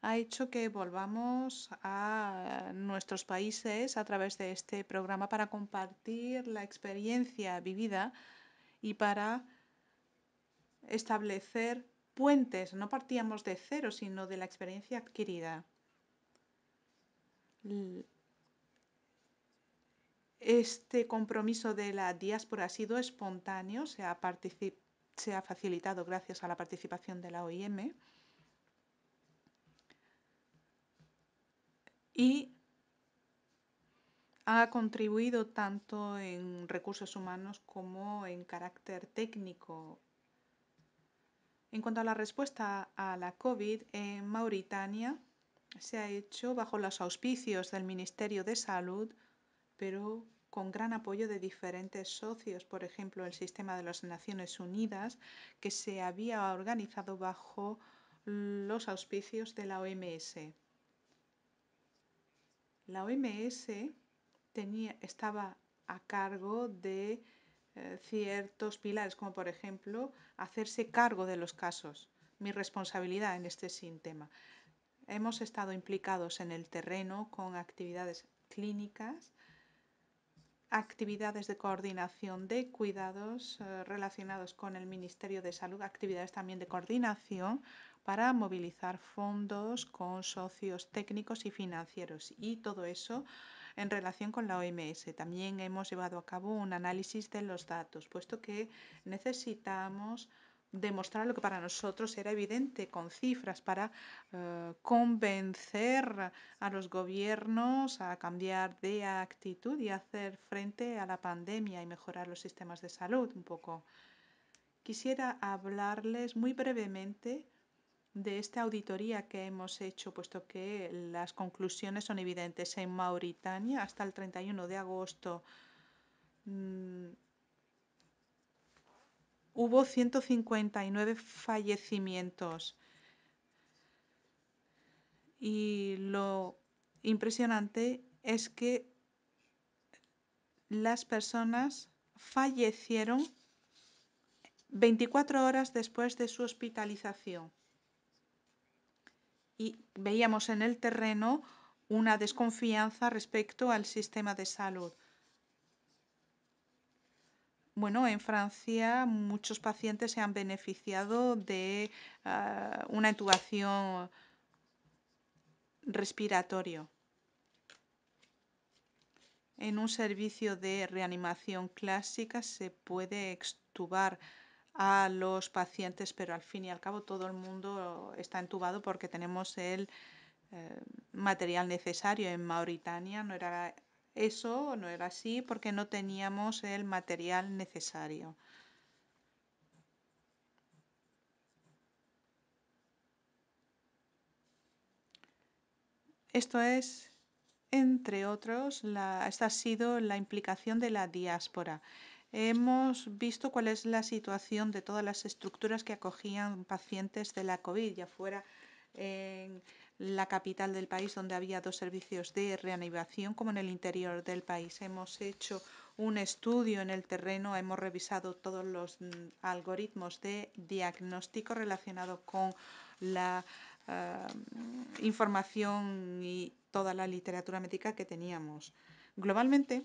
ha hecho que volvamos a nuestros países a través de este programa para compartir la experiencia vivida y para establecer puentes. No partíamos de cero, sino de la experiencia adquirida. Este compromiso de la diáspora ha sido espontáneo, se ha se ha facilitado gracias a la participación de la OIM y ha contribuido tanto en recursos humanos como en carácter técnico. En cuanto a la respuesta a la COVID en Mauritania, se ha hecho bajo los auspicios del Ministerio de Salud, pero con gran apoyo de diferentes socios, por ejemplo, el sistema de las Naciones Unidas, que se había organizado bajo los auspicios de la OMS. La OMS estaba a cargo de eh, ciertos pilares, como por ejemplo hacerse cargo de los casos, mi responsabilidad en este sistema. Hemos estado implicados en el terreno con actividades clínicas, actividades de coordinación de cuidados eh, relacionados con el Ministerio de Salud, actividades también de coordinación para movilizar fondos con socios técnicos y financieros y todo eso en relación con la OMS. También hemos llevado a cabo un análisis de los datos, puesto que necesitamos demostrar lo que para nosotros era evidente con cifras para uh, convencer a los gobiernos a cambiar de actitud y hacer frente a la pandemia y mejorar los sistemas de salud un poco. Quisiera hablarles muy brevemente de esta auditoría que hemos hecho, puesto que las conclusiones son evidentes. En Mauritania, hasta el 31 de agosto, mmm, hubo 159 fallecimientos. Y lo impresionante es que las personas fallecieron 24 horas después de su hospitalización. Y veíamos en el terreno una desconfianza respecto al sistema de salud. Bueno, en Francia muchos pacientes se han beneficiado de uh, una intubación respiratorio. En un servicio de reanimación clásica se puede extubar a los pacientes, pero al fin y al cabo todo el mundo está entubado porque tenemos el eh, material necesario. En Mauritania no era eso, no era así porque no teníamos el material necesario. Esto es, entre otros, la, esta ha sido la implicación de la diáspora. Hemos visto cuál es la situación de todas las estructuras que acogían pacientes de la COVID, ya fuera en la capital del país, donde había dos servicios de reanimación, como en el interior del país. Hemos hecho un estudio en el terreno, hemos revisado todos los mm, algoritmos de diagnóstico relacionados con la uh, información y toda la literatura médica que teníamos. Globalmente,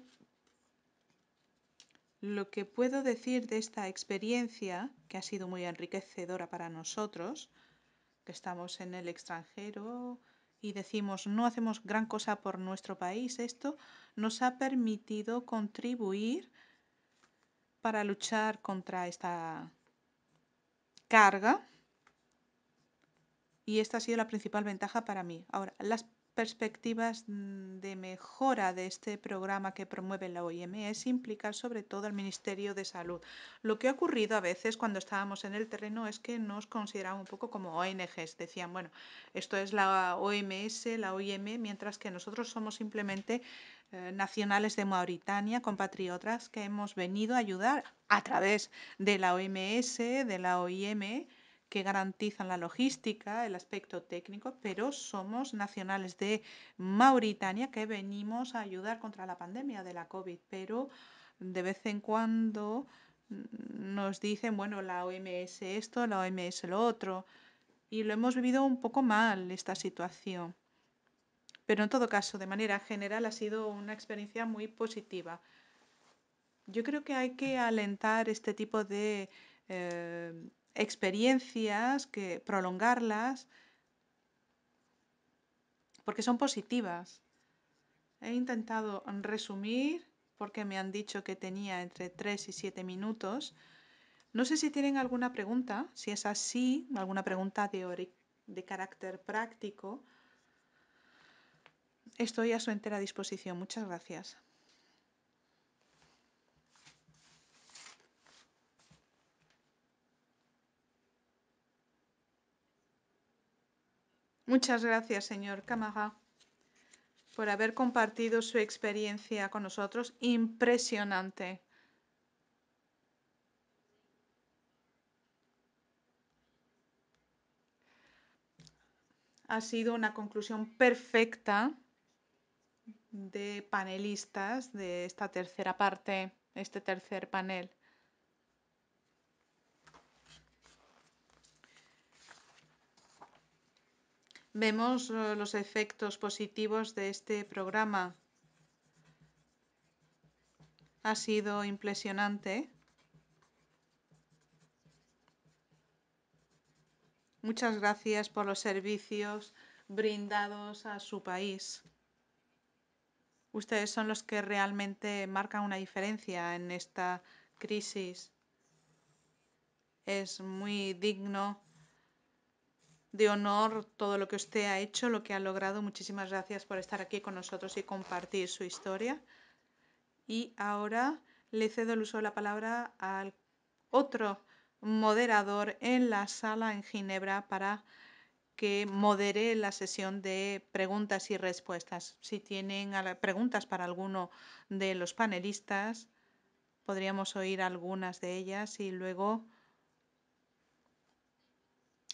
lo que puedo decir de esta experiencia, que ha sido muy enriquecedora para nosotros, que estamos en el extranjero y decimos no hacemos gran cosa por nuestro país, esto nos ha permitido contribuir para luchar contra esta carga y esta ha sido la principal ventaja para mí. Ahora, las perspectivas mm, de mejora de este programa que promueve la OIM es implicar sobre todo al Ministerio de Salud. Lo que ha ocurrido a veces cuando estábamos en el terreno es que nos consideraban un poco como ONGs. Decían, bueno, esto es la OMS, la OIM, mientras que nosotros somos simplemente eh, nacionales de Mauritania, compatriotas que hemos venido a ayudar a través de la OMS, de la OIM, que garantizan la logística, el aspecto técnico, pero somos nacionales de Mauritania que venimos a ayudar contra la pandemia de la COVID, pero de vez en cuando nos dicen, bueno, la OMS esto, la OMS lo otro, y lo hemos vivido un poco mal esta situación. Pero en todo caso, de manera general, ha sido una experiencia muy positiva. Yo creo que hay que alentar este tipo de eh, experiencias, que prolongarlas, porque son positivas. He intentado resumir porque me han dicho que tenía entre 3 y 7 minutos. No sé si tienen alguna pregunta. Si es así, alguna pregunta de, de carácter práctico, estoy a su entera disposición. Muchas gracias. Muchas gracias, señor Camara, por haber compartido su experiencia con nosotros. Impresionante. Ha sido una conclusión perfecta de panelistas de esta tercera parte, este tercer panel. Vemos eh, los efectos positivos de este programa. Ha sido impresionante. Muchas gracias por los servicios brindados a su país. Ustedes son los que realmente marcan una diferencia en esta crisis. Es muy digno de honor todo lo que usted ha hecho, lo que ha logrado. Muchísimas gracias por estar aquí con nosotros y compartir su historia. Y ahora le cedo el uso de la palabra al otro moderador en la sala en Ginebra para que modere la sesión de preguntas y respuestas. Si tienen preguntas para alguno de los panelistas, podríamos oír algunas de ellas y luego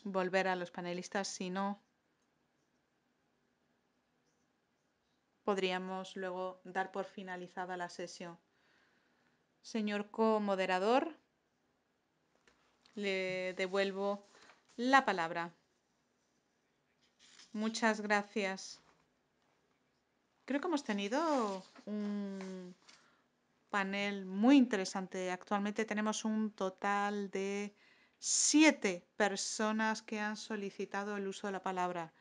volver a los panelistas, si no, podríamos luego dar por finalizada la sesión. Señor co-moderador, le devuelvo la palabra. Muchas gracias. Creo que hemos tenido un panel muy interesante. Actualmente tenemos un total de siete personas que han solicitado el uso de la palabra.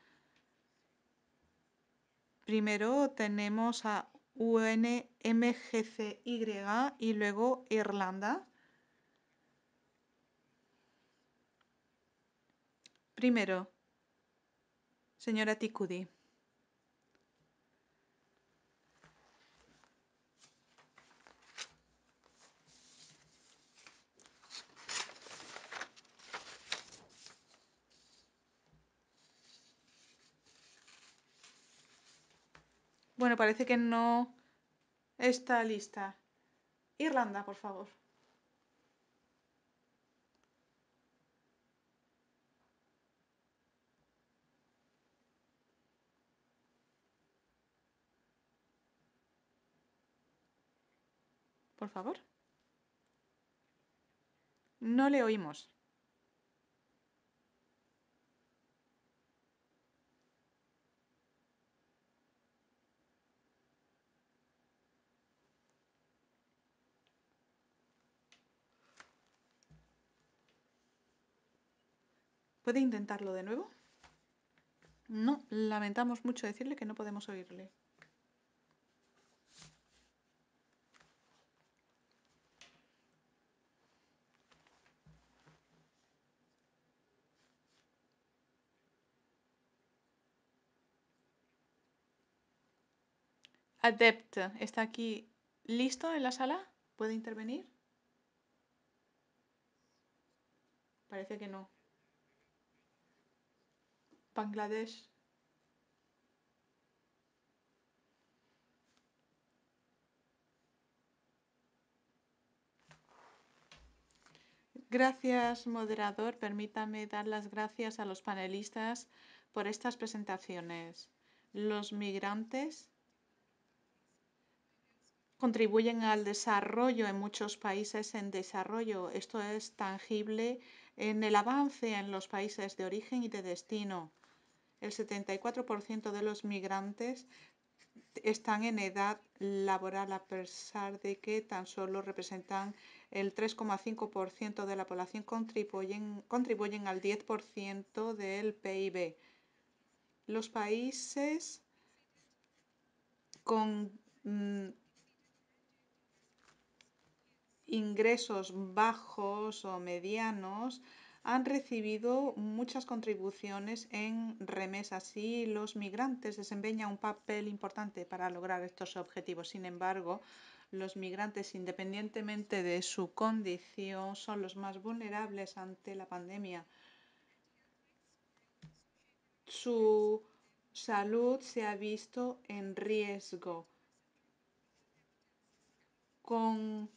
Primero tenemos a UNMGCY y luego Irlanda. Primero, señora Tikudi. Bueno, parece que no está lista. Irlanda, por favor. Por favor. No le oímos. ¿Puede intentarlo de nuevo? No, lamentamos mucho decirle que no podemos oírle. Adept, ¿está aquí listo en la sala? ¿Puede intervenir? Parece que no. Bangladesh. Gracias, moderador. Permítame dar las gracias a los panelistas por estas presentaciones. Los migrantes contribuyen al desarrollo en muchos países en desarrollo. Esto es tangible en el avance en los países de origen y de destino. El 74% de los migrantes están en edad laboral a pesar de que tan solo representan el 3,5% de la población contribuyen, al 10% del PIB. Los países con mm, ingresos bajos o medianos han recibido muchas contribuciones en remesas y los migrantes desempeñan un papel importante para lograr estos objetivos. Sin embargo, los migrantes, independientemente de su condición, son los más vulnerables ante la pandemia. Su salud se ha visto en riesgo. Con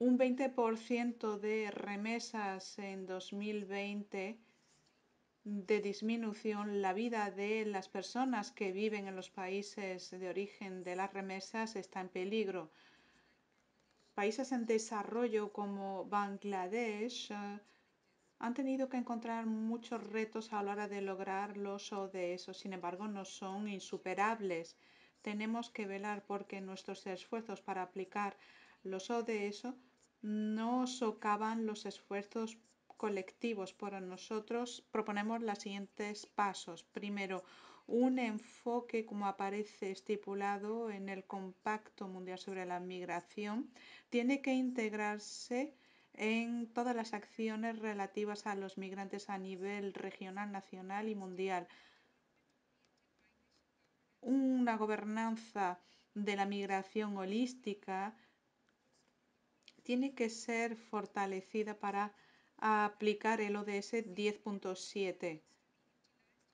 un 20% de remesas en 2020 de disminución, la vida de las personas que viven en los países de origen de las remesas está en peligro. Países en desarrollo como Bangladesh uh, han tenido que encontrar muchos retos a la hora de lograr los ODS, sin embargo no son insuperables. Tenemos que velar porque nuestros esfuerzos para aplicar los ODS no socavan los esfuerzos colectivos. Por nosotros proponemos los siguientes pasos. Primero, un enfoque como aparece estipulado en el Compacto Mundial sobre la Migración tiene que integrarse en todas las acciones relativas a los migrantes a nivel regional, nacional y mundial. Una gobernanza de la migración holística tiene que ser fortalecida para aplicar el ODS 10.7.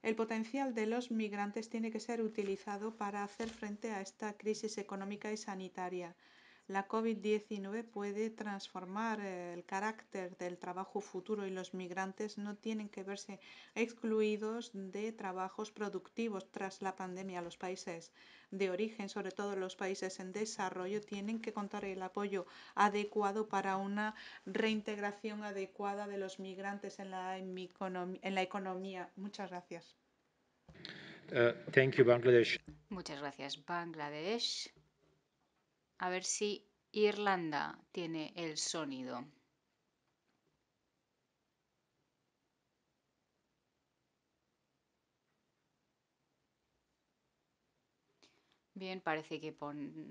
El potencial de los migrantes tiene que ser utilizado para hacer frente a esta crisis económica y sanitaria. La COVID-19 puede transformar eh, el carácter del trabajo futuro y los migrantes no tienen que verse excluidos de trabajos productivos tras la pandemia. Los países de origen, sobre todo los países en desarrollo, tienen que contar el apoyo adecuado para una reintegración adecuada de los migrantes en la, en la economía. Muchas gracias. Uh, thank you, Bangladesh. Muchas gracias, Bangladesh. A ver si Irlanda tiene el sonido. Bien, parece que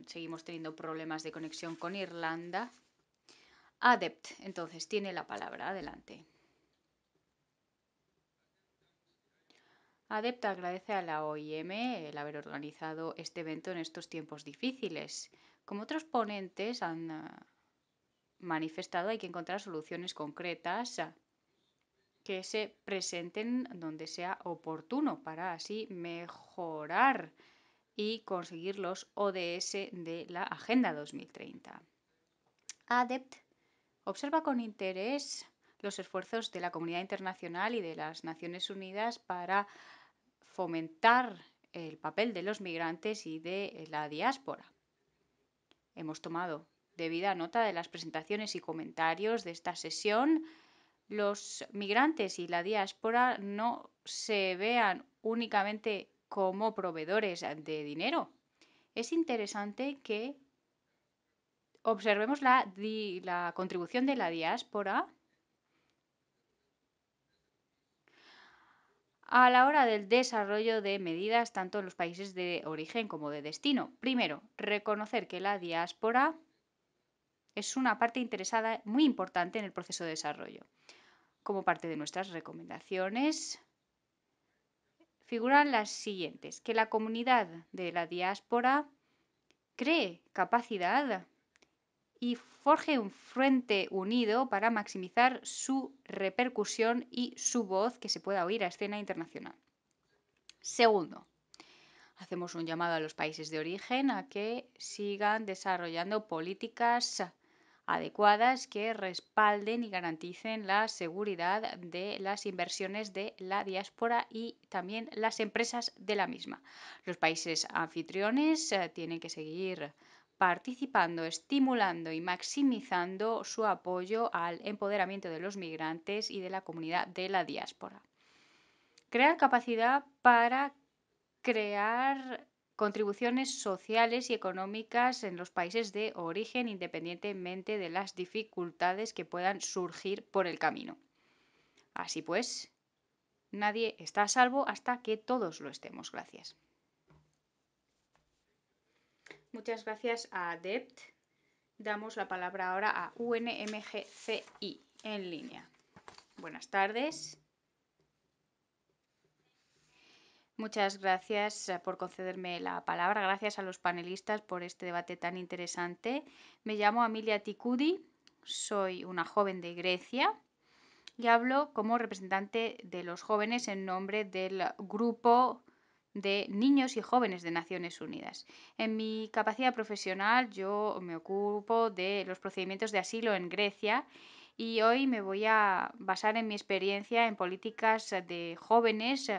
seguimos teniendo problemas de conexión con Irlanda. Adept, entonces, tiene la palabra. Adelante. Adept agradece a la OIM el haber organizado este evento en estos tiempos difíciles. Como otros ponentes han ah, manifestado, hay que encontrar soluciones concretas que se presenten donde sea oportuno para así mejorar y conseguir los ODS de la Agenda 2030. ADEPT observa con interés los esfuerzos de la comunidad internacional y de las Naciones Unidas para fomentar el papel de los migrantes y de la diáspora. Hemos tomado debida nota de las presentaciones y comentarios de esta sesión. Los migrantes y la diáspora no se vean únicamente como proveedores de dinero. Es interesante que observemos la, contribución de la diáspora a la hora del desarrollo de medidas tanto en los países de origen como de destino. Primero, reconocer que la diáspora es una parte interesada muy importante en el proceso de desarrollo. Como parte de nuestras recomendaciones, figuran las siguientes. Que la comunidad de la diáspora cree capacidad y forje un frente unido para maximizar su repercusión y su voz que se pueda oír a escena internacional. Segundo, hacemos un llamado a los países de origen a que sigan desarrollando políticas adecuadas que respalden y garanticen la seguridad de las inversiones de la diáspora y también las empresas de la misma. Los países anfitriones eh, tienen que seguir participando, estimulando y maximizando su apoyo al empoderamiento de los migrantes y de la comunidad de la diáspora. Crear capacidad para crear contribuciones sociales y económicas en los países de origen independientemente de las dificultades que puedan surgir por el camino. Así pues, nadie está a salvo hasta que todos lo estemos. Gracias. Muchas gracias a ADEPT. Damos la palabra ahora a UNMGCI en línea. Buenas tardes. Muchas gracias eh, por concederme la palabra. Gracias a los panelistas por este debate tan interesante. Me llamo Amelia Tikudi, soy una joven de Grecia y hablo como representante de los jóvenes en nombre del grupo de niños y jóvenes de Naciones Unidas. En mi capacidad profesional yo me ocupo de los procedimientos de asilo en Grecia y hoy me voy a basar en mi experiencia en políticas de jóvenes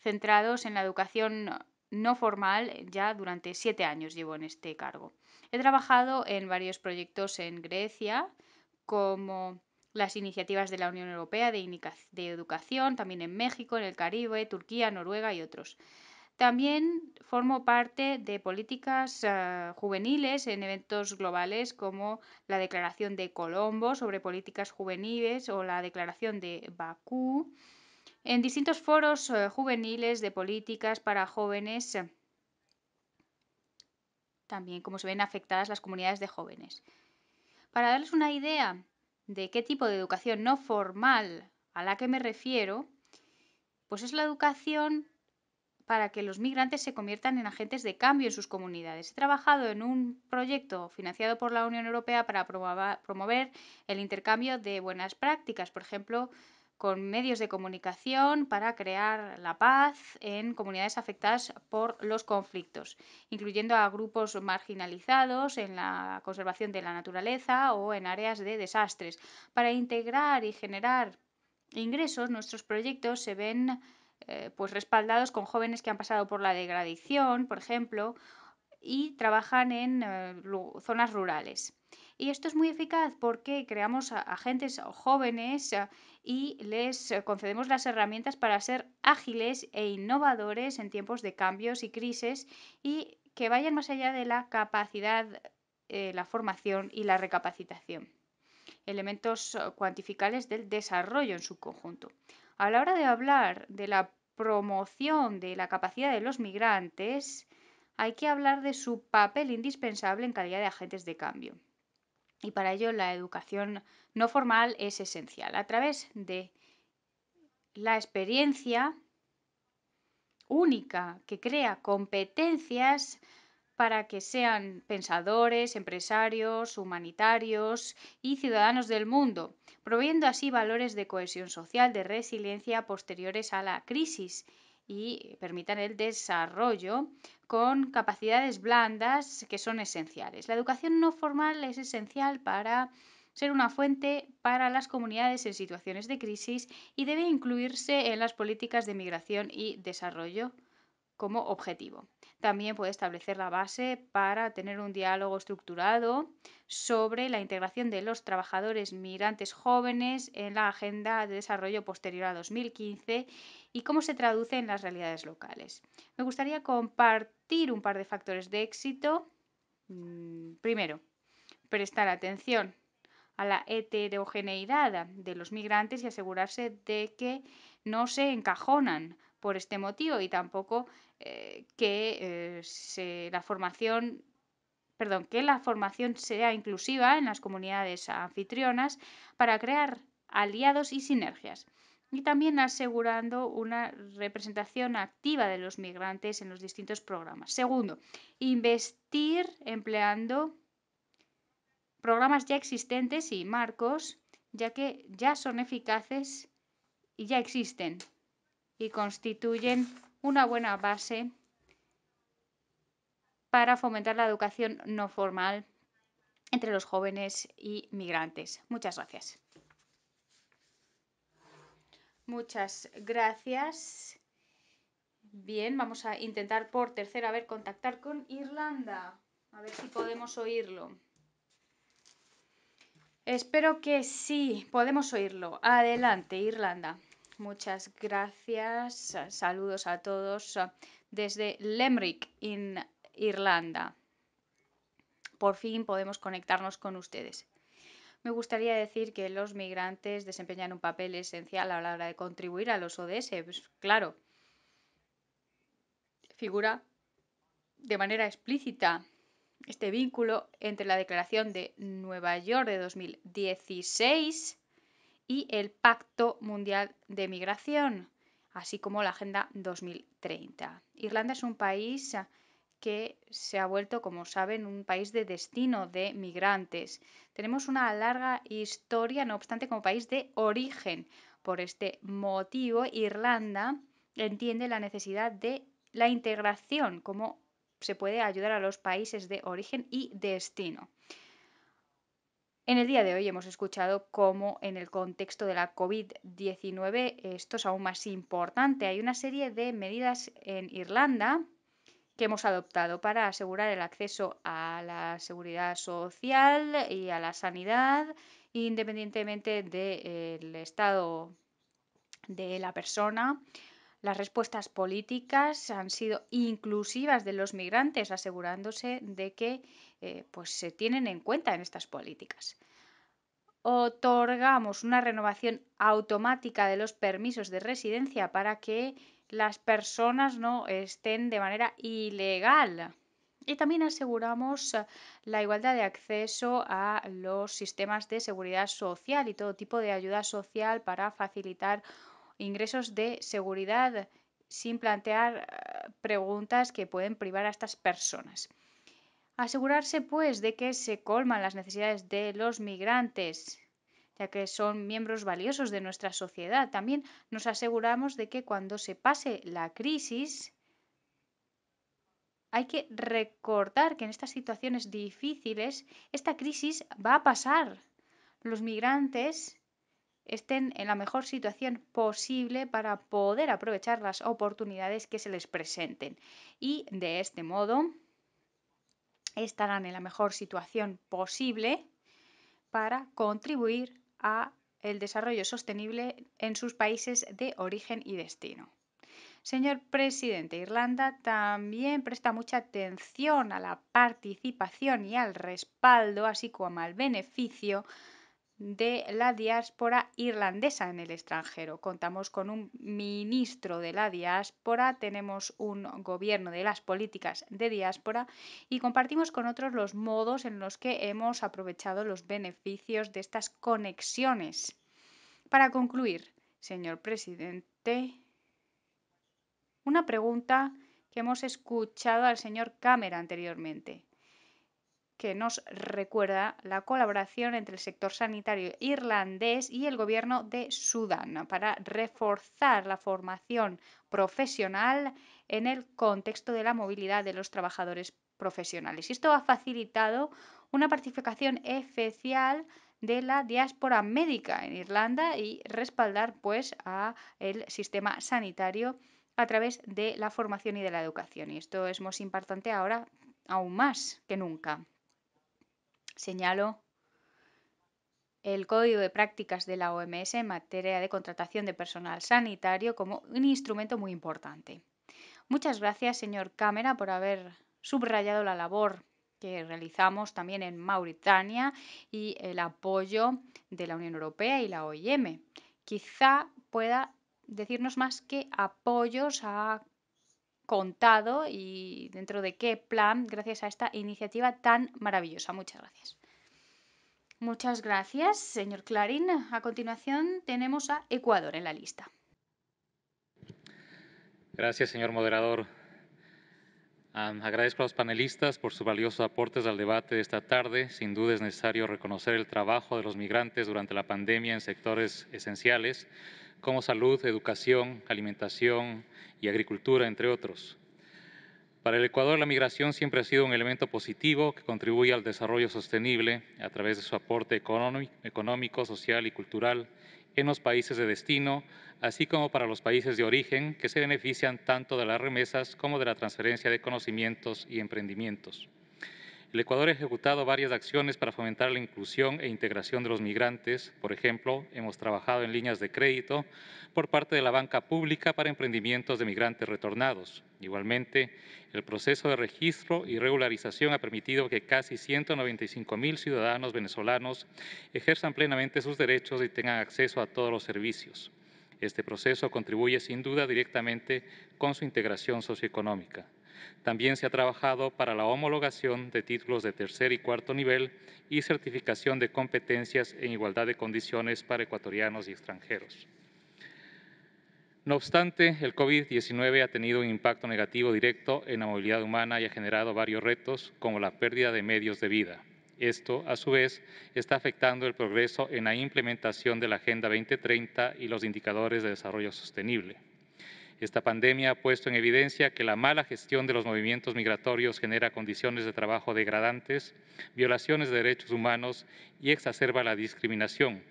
centrados en la educación no formal ya durante siete años llevo en este cargo. He trabajado en varios proyectos en Grecia como las iniciativas de la Unión Europea de, de educación, también en México, en el Caribe, Turquía, Noruega y otros. También formo parte de políticas eh, juveniles en eventos globales como la Declaración de Colombo sobre políticas juveniles o la Declaración de Bakú, en distintos foros eh, juveniles de políticas para jóvenes, eh, también como se ven afectadas las comunidades de jóvenes. Para darles una idea de qué tipo de educación no formal a la que me refiero, pues es la educación para que los migrantes se conviertan en agentes de cambio en sus comunidades. He trabajado en un proyecto financiado por la Unión Europea para promover el intercambio de buenas prácticas, por ejemplo, con medios de comunicación para crear la paz en comunidades afectadas por los conflictos, incluyendo a grupos marginalizados en la conservación de la naturaleza o en áreas de desastres. Para integrar y generar ingresos, nuestros proyectos se ven eh, pues respaldados con jóvenes que han pasado por la degradación, por ejemplo, y trabajan en eh, zonas rurales. Y esto es muy eficaz porque creamos agentes jóvenes eh, y les concedemos las herramientas para ser ágiles e innovadores en tiempos de cambios y crisis y que vayan más allá de la capacidad, la formación y la recapacitación. Elementos cuantificables del desarrollo en su conjunto. A la hora de hablar de la promoción de la capacidad de los migrantes, hay que hablar de su papel indispensable en calidad de agentes de cambio. Y para ello la educación no formal es esencial. A través de la experiencia única que crea competencias para que sean pensadores, empresarios, humanitarios y ciudadanos del mundo, proveyendo así valores de cohesión social, de resiliencia posteriores a la crisis y permitan el desarrollo con capacidades blandas que son esenciales. La educación no formal es esencial para ser una fuente para las comunidades en situaciones de crisis y debe incluirse en las políticas de migración y desarrollo como objetivo. También puede establecer la base para tener un diálogo estructurado sobre la integración de los trabajadores migrantes jóvenes en la Agenda de Desarrollo posterior a 2015 y cómo se traduce en las realidades locales. Me gustaría compartir un par de factores de éxito. Mm, primero, prestar atención a la heterogeneidad de los migrantes y asegurarse de que no se encajonan por este motivo y tampoco eh, que eh, la formación perdón, que la formación sea inclusiva en las comunidades anfitrionas para crear aliados y sinergias y también asegurando una representación activa de los migrantes en los distintos programas. Segundo, investir empleando programas ya existentes y marcos, ya que ya son eficaces y ya existen y constituyen una buena base para fomentar la educación no formal entre los jóvenes y migrantes. Muchas gracias. Muchas gracias. Bien, vamos a intentar por tercera vez contactar con Irlanda. A ver si podemos oírlo. Espero que sí, podemos oírlo. Adelante, Irlanda. Muchas gracias. Saludos a todos desde Lemerick, en Irlanda. Por fin podemos conectarnos con ustedes. Me gustaría decir que los migrantes desempeñan un papel esencial a la hora de contribuir a los ODS. Pues, claro, figura de manera explícita este vínculo entre la Declaración de Nueva York de 2016 y el Pacto Mundial de Migración, así como la Agenda 2030. Irlanda es un país que se ha vuelto, como saben, un país de destino de migrantes. Tenemos una larga historia, no obstante, como país de origen. Por este motivo, Irlanda entiende la necesidad de la integración, cómo se puede ayudar a los países de origen y destino. En el día de hoy hemos escuchado cómo en el contexto de la COVID-19 esto es aún más importante. Hay una serie de medidas en Irlanda que hemos adoptado para asegurar el acceso a la seguridad social y a la sanidad independientemente del estado de la persona. Las respuestas políticas han sido inclusivas de los migrantes, asegurándose de que eh, pues se tienen en cuenta en estas políticas. Otorgamos una renovación automática de los permisos de residencia para que las personas no estén de manera ilegal. Y también aseguramos la igualdad de acceso a los sistemas de seguridad social y todo tipo de ayuda social para facilitar ingresos de seguridad sin plantear eh, preguntas que pueden privar a estas personas. Asegurarse, pues, de que se colman las necesidades de los migrantes ya que son miembros valiosos de nuestra sociedad. También nos aseguramos de que cuando se pase la crisis, hay que recordar que en estas situaciones difíciles, esta crisis va a pasar. Los migrantes estén en la mejor situación posible para poder aprovechar las oportunidades que se les presenten. Y de este modo estarán en la mejor situación posible para contribuir a el desarrollo sostenible en sus países de origen y destino. Señor presidente, Irlanda también presta mucha atención a la participación y al respaldo, así como al beneficio de la diáspora irlandesa en el extranjero. Contamos con un ministro de la diáspora, tenemos un gobierno de las políticas de diáspora y compartimos con otros los modos en los que hemos aprovechado los beneficios de estas conexiones. Para concluir, señor presidente, una pregunta que hemos escuchado al señor Cámara anteriormente que nos recuerda la colaboración entre el sector sanitario irlandés y el gobierno de Sudán para reforzar la formación profesional en el contexto de la movilidad de los trabajadores profesionales. Esto ha facilitado una participación especial de la diáspora médica en Irlanda y respaldar pues a el sistema sanitario a través de la formación y de la educación. Y esto es más importante ahora aún más que nunca. Señalo el Código de Prácticas de la OMS en materia de contratación de personal sanitario como un instrumento muy importante. Muchas gracias, señor Cámara, por haber subrayado la labor que realizamos también en Mauritania y el apoyo de la Unión Europea y la OIM. Quizá pueda decirnos más qué apoyos ha contado y dentro de qué plan gracias a esta iniciativa tan maravillosa. Muchas gracias. Muchas gracias, señor Clarín. A continuación tenemos a Ecuador en la lista. Gracias, señor moderador. agradezco a los panelistas por sus valiosos aportes al debate de esta tarde. Sin duda es necesario reconocer el trabajo de los migrantes durante la pandemia en sectores esenciales como salud, educación, alimentación y agricultura, entre otros. Para el Ecuador, la migración siempre ha sido un elemento positivo que contribuye al desarrollo sostenible a través de su aporte económico, social y cultural en los países de destino, así como para los países de origen que se benefician tanto de las remesas como de la transferencia de conocimientos y emprendimientos. El Ecuador ha ejecutado varias acciones para fomentar la inclusión e integración de los migrantes. Por ejemplo, hemos trabajado en líneas de crédito por parte de la banca pública para emprendimientos de migrantes retornados. Igualmente, el proceso de registro y regularización ha permitido que casi 195 mil ciudadanos venezolanos ejerzan plenamente sus derechos y tengan acceso a todos los servicios. Este proceso contribuye sin duda directamente con su integración socioeconómica. También se ha trabajado para la homologación de títulos de tercer y cuarto nivel y certificación de competencias en igualdad de condiciones para ecuatorianos y extranjeros. No obstante, el COVID-19 ha tenido un impacto negativo directo en la movilidad humana y ha generado varios retos, como la pérdida de medios de vida. Esto, a su vez, está afectando el progreso en la implementación de la Agenda 2030 y los indicadores de desarrollo sostenible. Esta pandemia ha puesto en evidencia que la mala gestión de los movimientos migratorios genera condiciones de trabajo degradantes, violaciones de derechos humanos y exacerba la discriminación.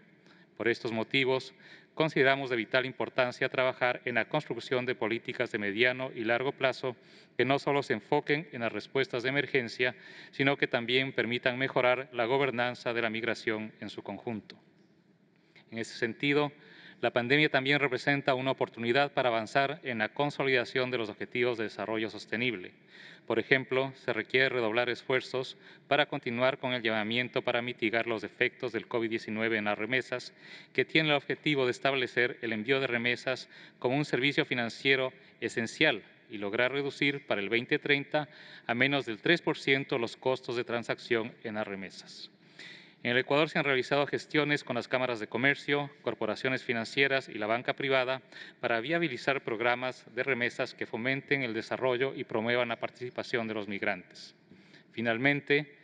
Por estos motivos, consideramos de vital importancia trabajar en la construcción de políticas de mediano y largo plazo que no solo se enfoquen en las respuestas de emergencia, sino que también permitan mejorar la gobernanza de la migración en su conjunto. En ese sentido, la pandemia también representa una oportunidad para avanzar en la consolidación de los objetivos de desarrollo sostenible. Por ejemplo, se requiere redoblar esfuerzos para continuar con el llamamiento para mitigar los efectos del COVID-19 en las remesas, que tiene el objetivo de establecer el envío de remesas como un servicio financiero esencial y lograr reducir para el 2030 a menos del 3% los costos de transacción en las remesas. En el Ecuador se han realizado gestiones con las cámaras de comercio, corporaciones financieras y la banca privada para viabilizar programas de remesas que fomenten el desarrollo y promuevan la participación de los migrantes. Finalmente,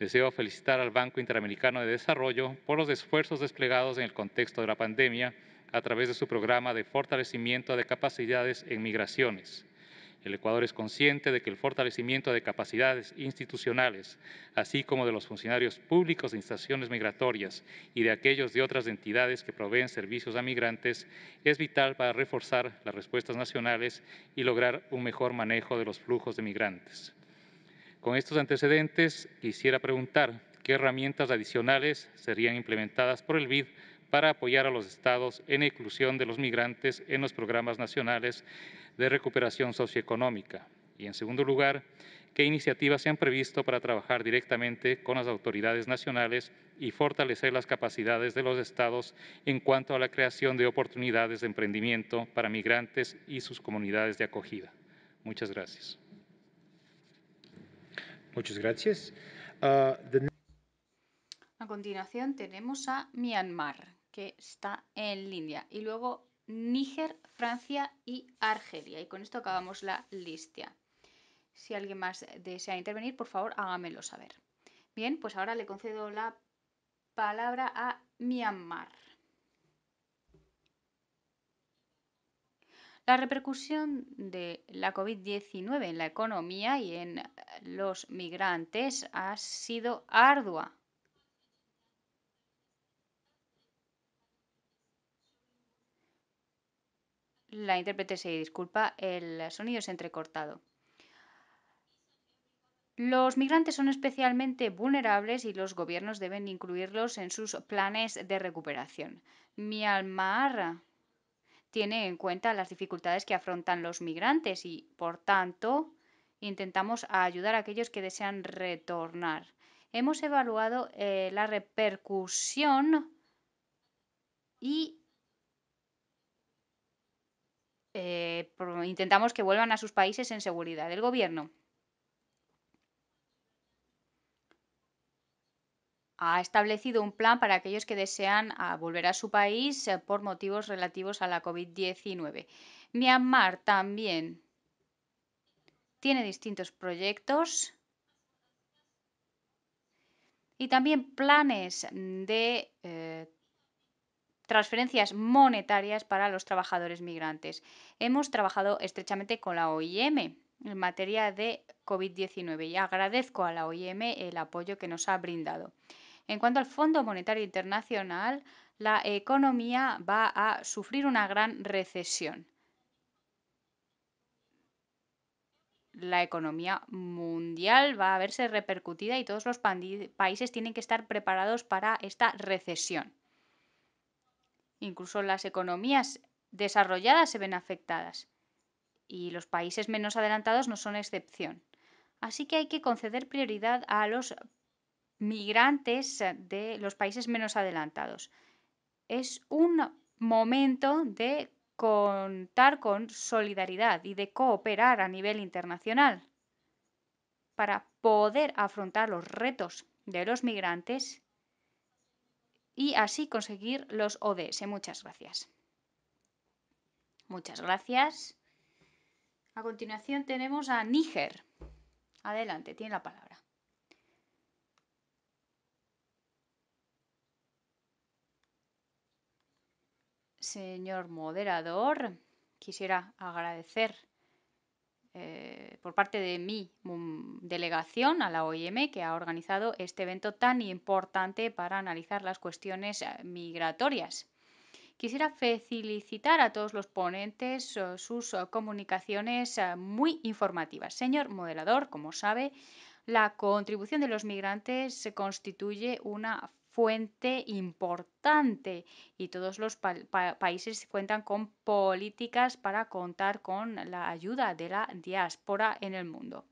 Deseo felicitar al Banco Interamericano de Desarrollo por los esfuerzos desplegados en el contexto de la pandemia a través de su programa de fortalecimiento de capacidades en migraciones. El Ecuador es consciente de que el fortalecimiento de capacidades institucionales, así como de los funcionarios públicos de instalaciones migratorias y de aquellos de otras entidades que proveen servicios a migrantes, es vital para reforzar las respuestas nacionales y lograr un mejor manejo de los flujos de migrantes. Con estos antecedentes, quisiera preguntar qué herramientas adicionales serían implementadas por el BID para apoyar a los estados en la inclusión de los migrantes en los programas nacionales de recuperación socioeconómica? Y en segundo lugar, ¿qué iniciativas se han previsto para trabajar directamente con las autoridades nacionales y fortalecer las capacidades de los estados en cuanto a la creación de oportunidades de emprendimiento para migrantes y sus comunidades de acogida? Muchas gracias. Muchas gracias. Uh, the... A continuación tenemos a Myanmar, que está en línea, y luego Níger, Francia y Argelia. Y con esto acabamos la lista. Si alguien más desea intervenir, por favor, hágamelo saber. Bien, pues ahora le concedo la palabra a Myanmar. La repercusión de la COVID-19 en la economía y en los migrantes ha sido ardua La intérprete se disculpa, el sonido es entrecortado. Los migrantes son especialmente vulnerables y los gobiernos deben incluirlos en sus planes de recuperación. Myanmar tiene en cuenta las dificultades que afrontan los migrantes y, por tanto, intentamos ayudar a aquellos que desean retornar. Hemos evaluado eh, la repercusión y eh, intentamos que vuelvan a sus países en seguridad. El gobierno ha establecido un plan para aquellos que desean ah, volver a su país eh, por motivos relativos a la COVID-19. Myanmar también tiene distintos proyectos y también planes de eh, transferencias monetarias para los trabajadores migrantes. Hemos trabajado estrechamente con la OIM en materia de COVID-19 y agradezco a la OIM el apoyo que nos ha brindado. En cuanto al Fondo Monetario Internacional, la economía va a sufrir una gran recesión. La economía mundial va a verse repercutida y todos los países tienen que estar preparados para esta recesión. Incluso las economías desarrolladas se ven afectadas y los países menos adelantados no son excepción. Así que hay que conceder prioridad a los migrantes de los países menos adelantados. Es un momento de contar con solidaridad y de cooperar a nivel internacional para poder afrontar los retos de los migrantes y así conseguir los ODS. Muchas gracias. Muchas gracias. A continuación tenemos a Níger. Adelante, tiene la palabra. Señor moderador, quisiera agradecer eh, por parte de mi delegación a la OIM que ha organizado este evento tan importante para analizar las cuestiones eh, migratorias. Quisiera felicitar a todos los ponentes eh, sus comunicaciones muy informativas. Señor moderador, como sabe, la contribución de los migrantes constituye una fuente importante y todos los países cuentan con políticas para contar con la ayuda de la diáspora en el mundo.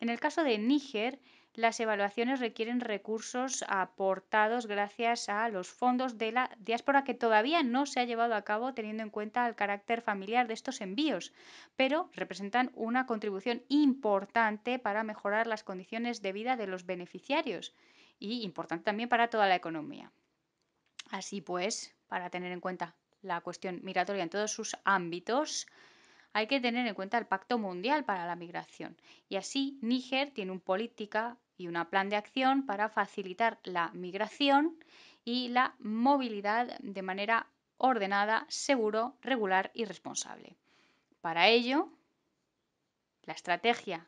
En el caso de Níger, las evaluaciones requieren recursos aportados gracias a los fondos de la diáspora que todavía no se ha llevado a cabo teniendo en cuenta el carácter familiar de estos envíos, pero representan una contribución importante para mejorar las condiciones de vida de los beneficiarios y importante también para toda la economía. Así pues, para tener en cuenta la cuestión migratoria en todos sus ámbitos, hay que tener en cuenta el Pacto Mundial para la Migración. Y así, Níger tiene una política y un plan de acción para facilitar la migración y la movilidad de manera ordenada, seguro, regular y responsable. Para ello, la estrategia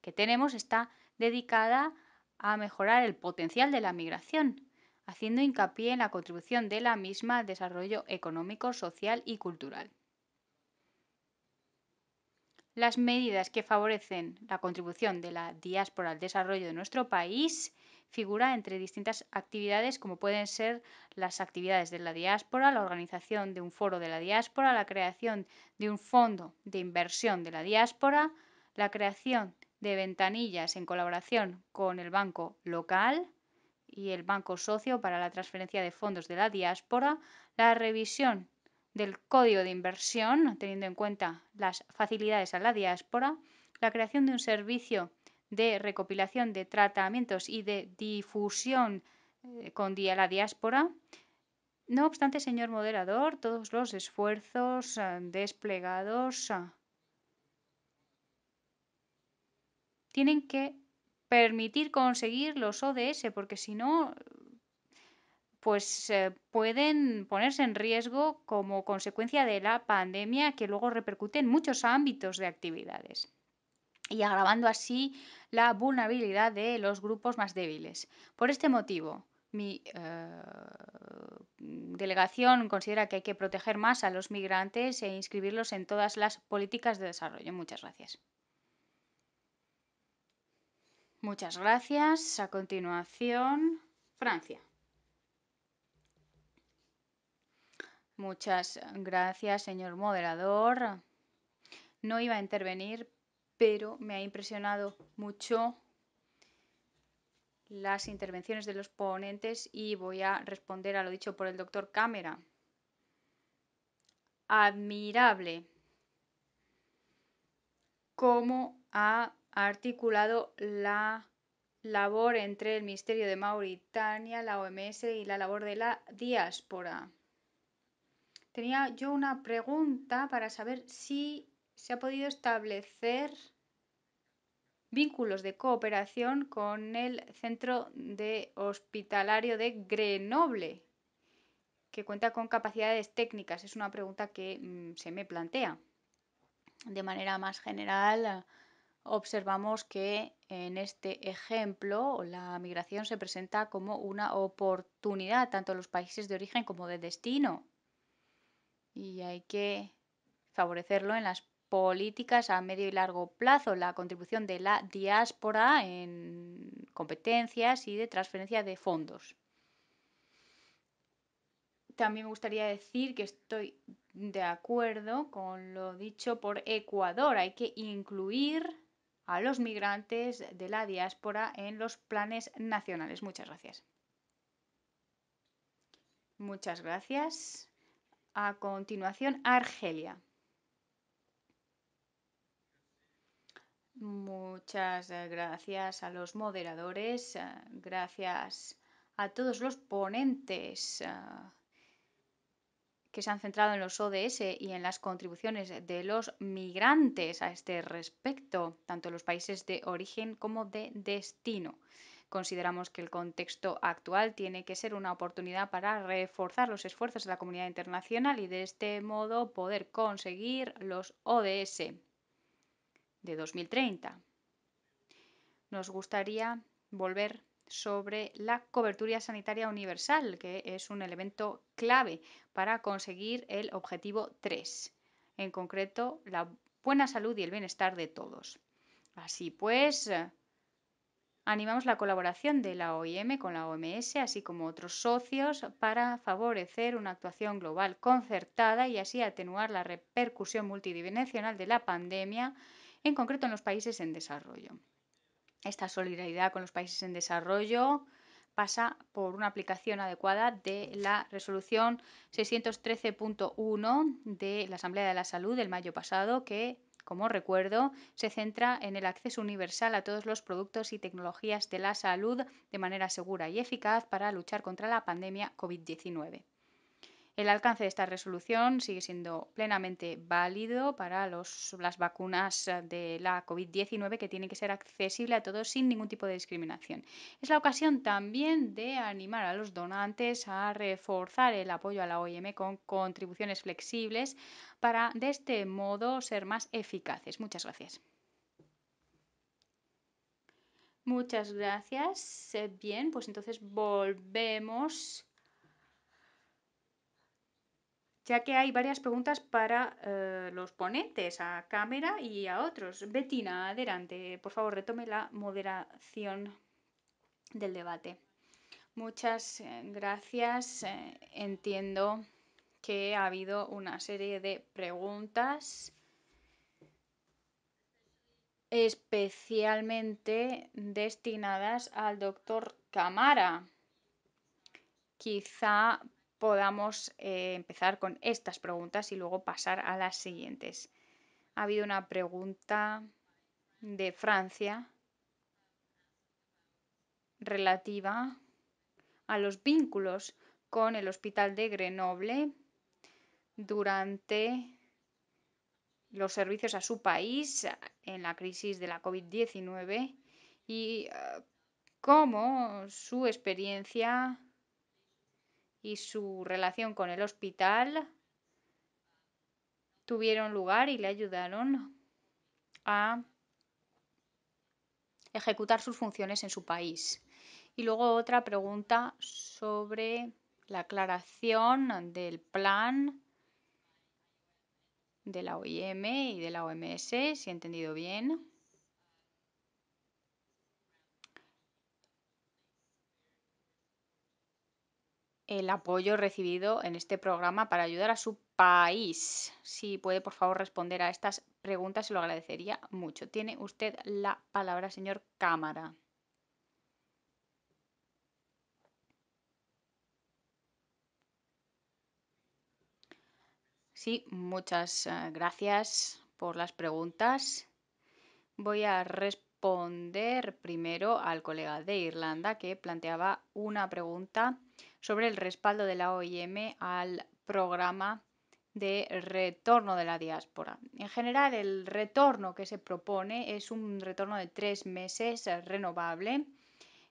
que tenemos está dedicada a mejorar el potencial de la migración, haciendo hincapié en la contribución de la misma al desarrollo económico, social y cultural. Las medidas que favorecen la contribución de la diáspora al desarrollo de nuestro país figura entre distintas actividades como pueden ser las actividades de la diáspora, la organización de un foro de la diáspora, la creación de un fondo de inversión de la diáspora, la creación de ventanillas en colaboración con el banco local y el banco socio para la transferencia de fondos de la diáspora, la revisión del código de inversión, teniendo en cuenta las facilidades a la diáspora, la creación de un servicio de recopilación de tratamientos y de difusión eh, con la diáspora. No obstante, señor moderador, todos los esfuerzos eh, desplegados eh, tienen que permitir conseguir los ODS, porque si no, pues eh, pueden ponerse en riesgo como consecuencia de la pandemia que luego repercute en muchos ámbitos de actividades y agravando así la vulnerabilidad de los grupos más débiles. Por este motivo, mi eh, delegación considera que hay que proteger más a los migrantes e inscribirlos en todas las políticas de desarrollo. Muchas gracias. Muchas gracias. A continuación, Francia. Muchas gracias, señor moderador. No iba a intervenir, pero me ha impresionado mucho las intervenciones de los ponentes y voy a responder a lo dicho por el doctor Cámara. Admirable cómo ha articulado la labor entre el Ministerio de Mauritania, la OMS y la labor de la diáspora. Tenía yo una pregunta para saber si se ha podido establecer vínculos de cooperación con el Centro de Hospitalario de Grenoble, que cuenta con capacidades técnicas. Es una pregunta que mm, se me plantea. De manera más general, observamos que en este ejemplo la migración se presenta como una oportunidad tanto en los países de origen como de destino y hay que favorecerlo en las políticas a medio y largo plazo, la contribución de la diáspora en competencias y de transferencia de fondos. También me gustaría decir que estoy de acuerdo con lo dicho por Ecuador. Hay que incluir a los migrantes de la diáspora en los planes nacionales. Muchas gracias. Muchas gracias. A continuación, Argelia. Muchas gracias a los moderadores, gracias a todos los ponentes que se han centrado en los ODS y en las contribuciones de los migrantes a este respecto, tanto en los países de origen como de destino. Consideramos que el contexto actual tiene que ser una oportunidad para reforzar los esfuerzos de la comunidad internacional y de este modo poder conseguir los ODS de 2030. Nos gustaría volver sobre la cobertura sanitaria universal, que es un elemento clave para conseguir el objetivo 3, en concreto la buena salud y el bienestar de todos. Así pues, Animamos la colaboración de la OIM con la OMS, así como otros socios, para favorecer una actuación global concertada y así atenuar la repercusión multidimensional de la pandemia, en concreto en los países en desarrollo. Esta solidaridad con los países en desarrollo pasa por una aplicación adecuada de la resolución 613.1 de la Asamblea de la Salud del mayo pasado, que como recuerdo, se centra en el acceso universal a todos los productos y tecnologías de la salud de manera segura y eficaz para luchar contra la pandemia COVID-19. El alcance de esta resolución sigue siendo plenamente válido para las vacunas de la COVID-19 que tienen que ser accesibles a todos sin ningún tipo de discriminación. Es la ocasión también de animar a los donantes a reforzar el apoyo a la OIM con contribuciones flexibles para de este modo ser más eficaces. Muchas gracias. Muchas gracias. Bien, pues entonces volvemos ya que hay varias preguntas para eh, los ponentes, a cámara y a otros. Betina, adelante. Por favor, retome la moderación del debate. Muchas eh, gracias. Eh, entiendo que ha habido una serie de preguntas especialmente destinadas al doctor Camara. Quizá podamos eh, empezar con estas preguntas y luego pasar a las siguientes. Ha habido una pregunta de Francia relativa a los vínculos con el hospital de Grenoble durante los servicios a su país en la crisis de la COVID-19 y eh, cómo su experiencia y su relación con el hospital tuvieron lugar y le ayudaron a ejecutar sus funciones en su país. Y luego otra pregunta sobre la aclaración del plan de la OIM y de la OMS, si he entendido bien. El apoyo recibido en este programa para ayudar a su país. Si puede, por favor, responder a estas preguntas, se lo agradecería mucho. Tiene usted la palabra, señor Cámara. Sí, muchas eh, gracias por las preguntas. Voy a responder primero al colega de Irlanda que planteaba una pregunta sobre el respaldo de la OIM al programa de retorno de la diáspora. En general, el retorno que se propone es un retorno de tres meses renovable.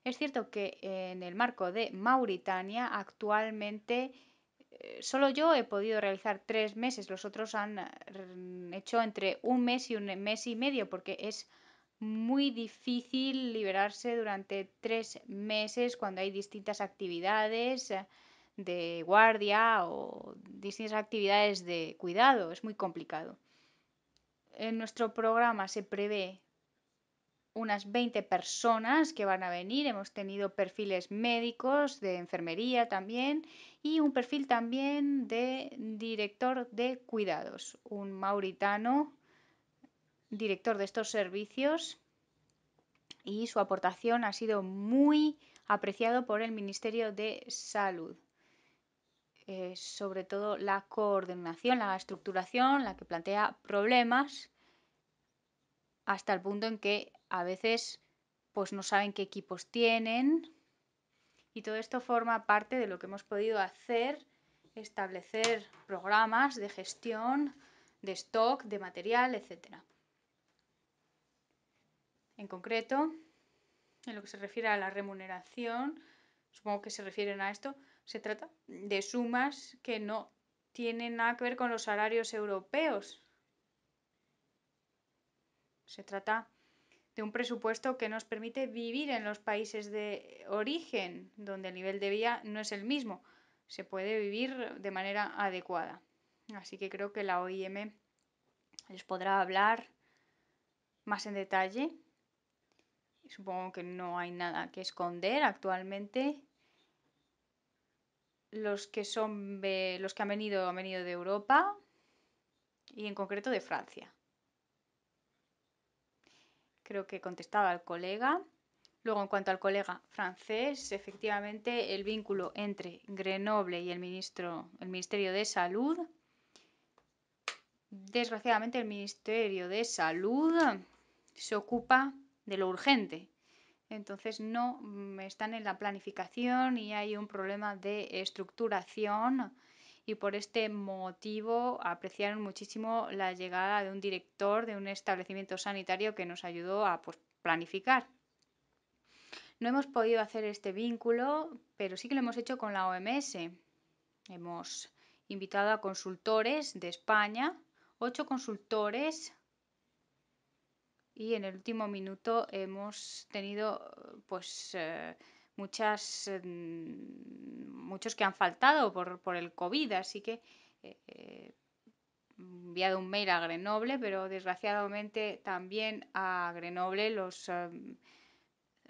Es cierto que en el marco de Mauritania actualmente eh, solo yo he podido realizar tres meses, los otros han eh, hecho entre un mes y un mes y medio porque es muy difícil liberarse durante tres meses cuando hay distintas actividades eh, de guardia o distintas actividades de cuidado. Es muy complicado. En nuestro programa se prevé unas 20 personas que van a venir. Hemos tenido perfiles médicos, de enfermería también y un perfil también de director de cuidados, un mauritano director de estos servicios y su aportación ha sido muy apreciado por el Ministerio de Salud. Eh, sobre todo la coordinación, la estructuración, la que plantea problemas hasta el punto en que a veces pues no saben qué equipos tienen y todo esto forma parte de lo que hemos podido hacer, establecer programas de gestión de stock, de material, etcétera. En concreto, en lo que se refiere a la remuneración, supongo que se refieren a esto, se trata de sumas que no tienen nada que ver con los salarios europeos. Se trata de un presupuesto que nos permite vivir en los países de origen, donde el nivel de vida no es el mismo. Se puede vivir de manera adecuada. Así que creo que la OIM les podrá hablar más en detalle Supongo que no hay nada que esconder actualmente. Los que son los que han venido han venido de Europa y en concreto de Francia. Creo que contestaba al colega. Luego, en cuanto al colega francés, efectivamente el vínculo entre Grenoble y el, ministro, el Ministerio de Salud. Desgraciadamente, el Ministerio de Salud se ocupa de lo urgente. Entonces no mm, están en la planificación y hay un problema de estructuración y por este motivo apreciaron muchísimo la llegada de un director de un establecimiento sanitario que nos ayudó a pues, planificar. No hemos podido hacer este vínculo, pero sí que lo hemos hecho con la OMS. Hemos invitado a consultores de España, ocho consultores, y en el último minuto hemos tenido pues eh, muchas mm, muchos que han faltado por, por el COVID, así que eh, enviado un mail a Grenoble, pero desgraciadamente también a Grenoble los em,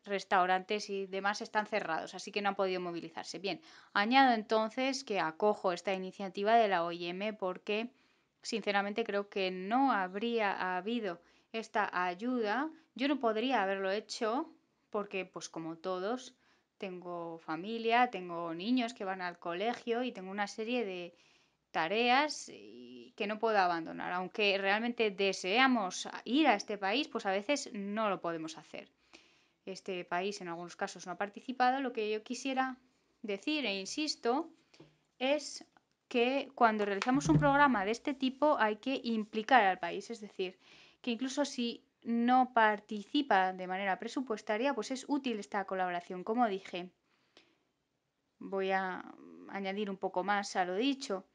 restaurantes y demás están cerrados, así que no han podido movilizarse. Bien, añado entonces que acojo esta iniciativa de la OIM porque sinceramente creo que no habría habido esta ayuda. Yo no podría haberlo hecho porque, pues como todos, tengo familia, tengo niños que van al colegio y tengo una serie de tareas que no puedo abandonar. Aunque realmente deseamos ir a este país, pues a veces no lo podemos hacer este país en algunos casos no ha participado, lo que yo quisiera decir e insisto es que cuando realizamos un programa de este tipo hay que implicar al país, es decir, que incluso si no participa de manera presupuestaria, pues es útil esta colaboración. Como dije, voy a añadir un poco más a lo dicho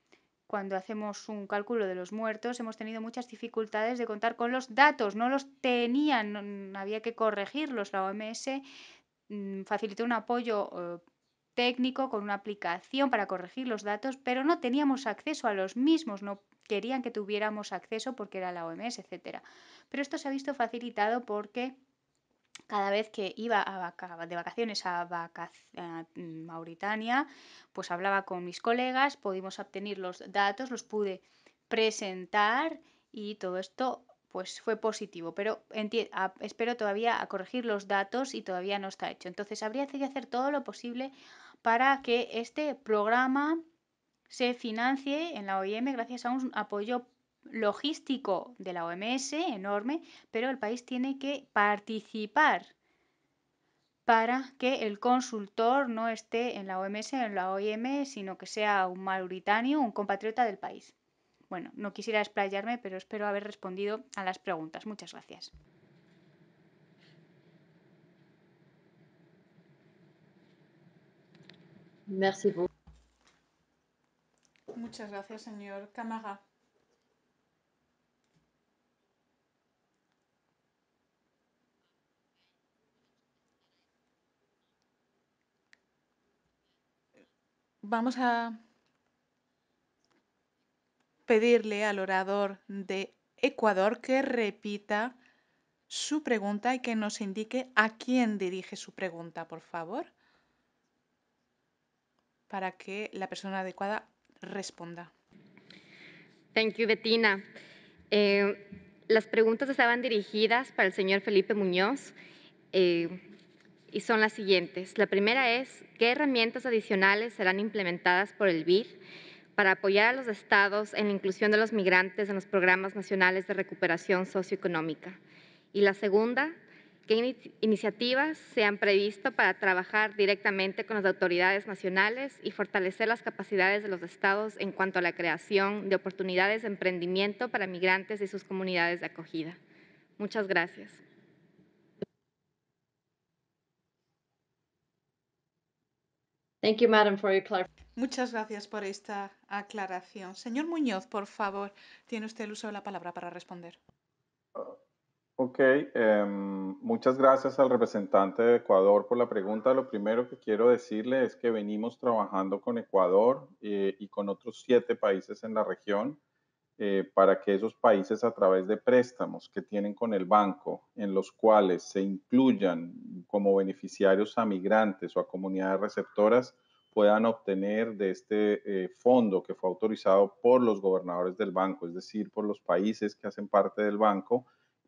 cuando hacemos un cálculo de los muertos, hemos tenido muchas dificultades de contar con los datos, no los tenían, había que corregirlos. La OMS mm, facilitó un apoyo eh, técnico con una aplicación para corregir los datos, pero no teníamos acceso a los mismos, querían que tuviéramos acceso porque era la OMS, etcétera. Pero esto se ha visto facilitado porque cada vez que iba de vacaciones a, Mauritania, pues hablaba con mis colegas, pudimos obtener los datos, los pude presentar y todo esto pues fue positivo, pero espero todavía a corregir los datos y todavía no está hecho. Entonces habría que hacer todo lo posible para que este programa se financie en la OIM gracias a un apoyo logístico de la OMS enorme, pero el país tiene que participar para que el consultor no esté en la OMS en la OIM, sino que sea un mauritano, un compatriota del país. Bueno, no quisiera explayarme, pero espero haber respondido a las preguntas. Muchas gracias. Muchas gracias, señor Camaga. Vamos a pedirle al orador de Ecuador que repita su pregunta y que nos indique a quién dirige su pregunta, por favor, para que la persona adecuada responda. Thank you, Bettina. Eh, las preguntas estaban dirigidas para el señor Felipe Muñoz. Eh, y son las siguientes. La primera es, ¿qué herramientas adicionales serán implementadas por el BID para apoyar a los estados en la inclusión de los migrantes en los programas nacionales de recuperación socioeconómica? Y la segunda, ¿qué iniciativas se han previsto para trabajar directamente con las autoridades nacionales y fortalecer las capacidades de los estados en cuanto a la creación de oportunidades de emprendimiento para migrantes y sus comunidades de acogida? Muchas gracias. Thank you, Madam, for your Muchas gracias por esta aclaración. Señor Muñoz, por favor, tiene usted el uso de la palabra para responder. Ok, em, muchas gracias al representante de Ecuador por la pregunta. Lo primero que quiero decirle es que venimos trabajando con Ecuador eh, y con otros siete países en la región eh, para que esos países a través de préstamos que tienen con el banco, en los cuales se incluyan como beneficiarios a migrantes o a comunidades receptoras, puedan obtener de este eh, fondo que fue autorizado por los gobernadores del banco, es decir, por los países que hacen parte del banco,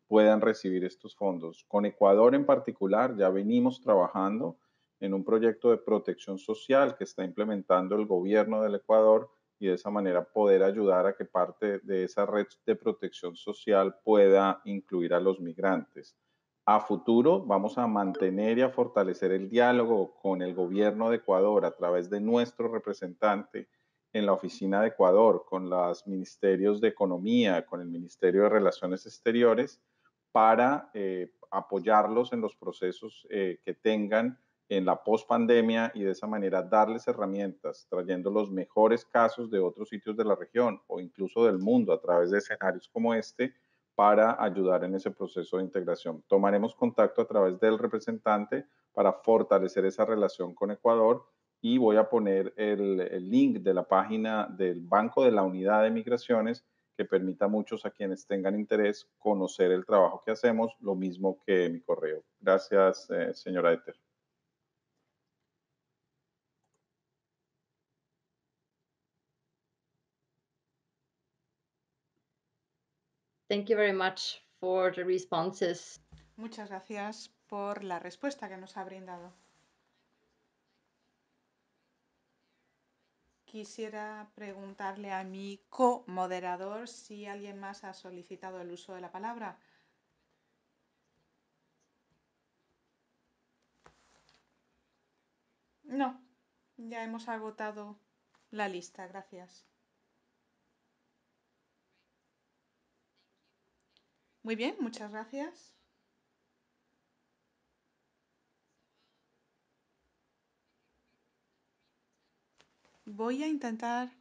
puedan recibir estos fondos. Con Ecuador en particular, ya venimos trabajando en un proyecto de protección social que está implementando el gobierno del Ecuador y de esa manera poder ayudar a que parte de esa red de protección social pueda incluir a los migrantes. A futuro vamos a mantener y a fortalecer el diálogo con el gobierno de Ecuador a través de nuestro representante en la oficina de Ecuador, con los ministerios de Economía, con el Ministerio de Relaciones Exteriores, para eh, apoyarlos en los procesos eh, que tengan en la pospandemia y de esa manera darles herramientas, trayendo los mejores casos de otros sitios de la región o incluso del mundo a través de escenarios como este para ayudar en ese proceso de integración. Tomaremos contacto a través del representante para fortalecer esa relación con Ecuador y voy a poner el, el link de la página del Banco de la Unidad de Migraciones que permita a muchos a quienes tengan interés conocer el trabajo que hacemos, lo mismo que mi correo. Gracias, eh, señora Eter. Thank you very much for the responses. Muchas gracias por la respuesta que nos ha brindado. Quisiera preguntarle a mi co-moderador si alguien más ha solicitado el uso de la palabra. No, ya hemos agotado la lista, gracias. Muy bien, muchas gracias. Voy a intentar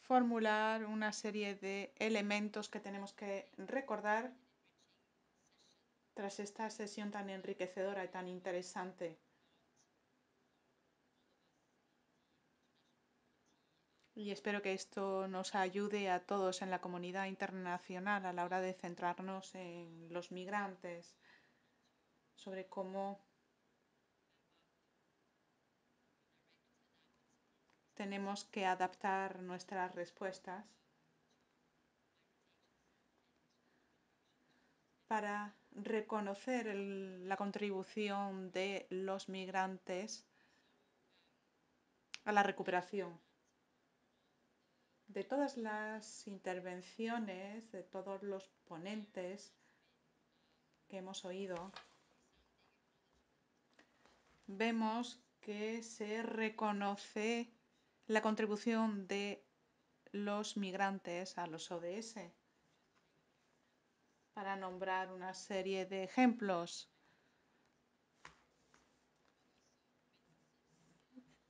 formular una serie de elementos que tenemos que recordar tras esta sesión tan enriquecedora y tan interesante. Y espero que esto nos ayude a todos en la comunidad internacional a la hora de centrarnos en los migrantes, sobre cómo tenemos que adaptar nuestras respuestas para reconocer la contribución de los migrantes a la recuperación. De todas las intervenciones, de todos los ponentes que hemos oído, vemos que se reconoce la contribución de los migrantes a los ODS. Para nombrar una serie de ejemplos,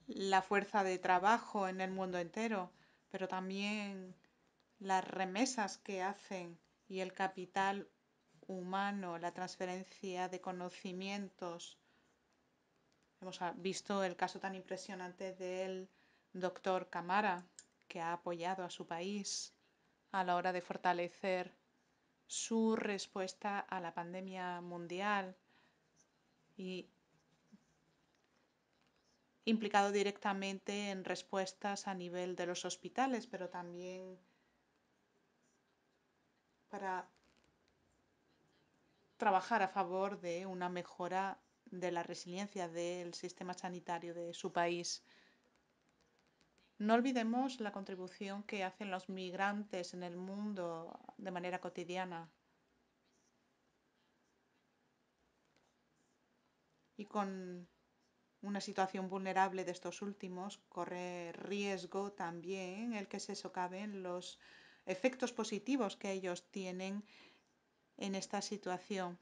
la fuerza de trabajo en el mundo entero, pero también las remesas que hacen y el capital humano, la transferencia de conocimientos Hemos visto el caso tan impresionante del doctor Camara, que ha apoyado a su país a la hora de fortalecer su respuesta a la pandemia mundial y implicado directamente en respuestas a nivel de los hospitales, pero también para trabajar a favor de una mejora de la resiliencia del sistema sanitario de su país. No olvidemos la contribución que hacen los migrantes en el mundo de manera cotidiana. Y con una situación vulnerable de estos últimos, corre riesgo también el que se socaven los efectos positivos que ellos tienen en esta situación.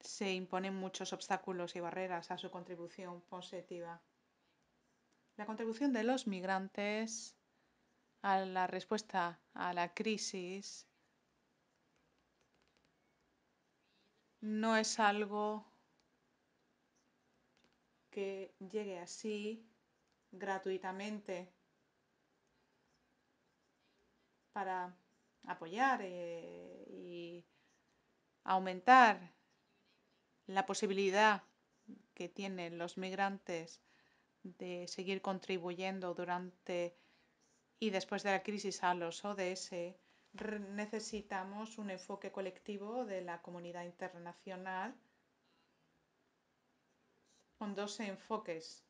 Se imponen muchos obstáculos y barreras a su contribución positiva. La contribución de los migrantes a la respuesta a la crisis no es algo que llegue así gratuitamente para apoyar eh, y aumentar la posibilidad que tienen los migrantes de seguir contribuyendo durante y después de la crisis a los ODS, necesitamos un enfoque colectivo de la comunidad internacional con dos enfoques.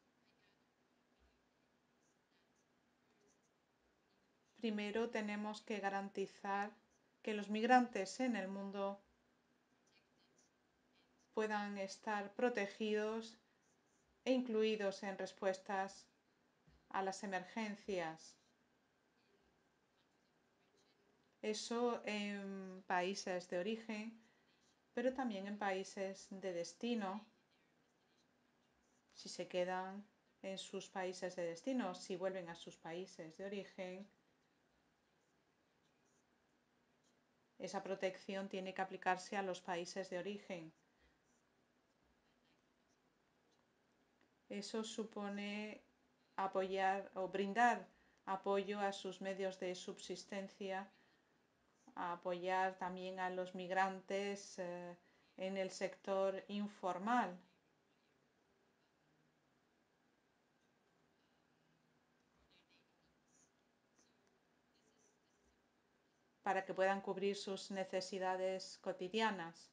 Primero tenemos que garantizar que los migrantes en el mundo puedan estar protegidos e incluidos en respuestas a las emergencias. Eso en países de origen, pero también en países de destino, si se quedan en sus países de destino, si vuelven a sus países de origen, esa protección tiene que aplicarse a los países de origen. Eso supone apoyar o brindar apoyo a sus medios de subsistencia, apoyar también a los migrantes eh, en el sector informal. para que puedan cubrir sus necesidades cotidianas.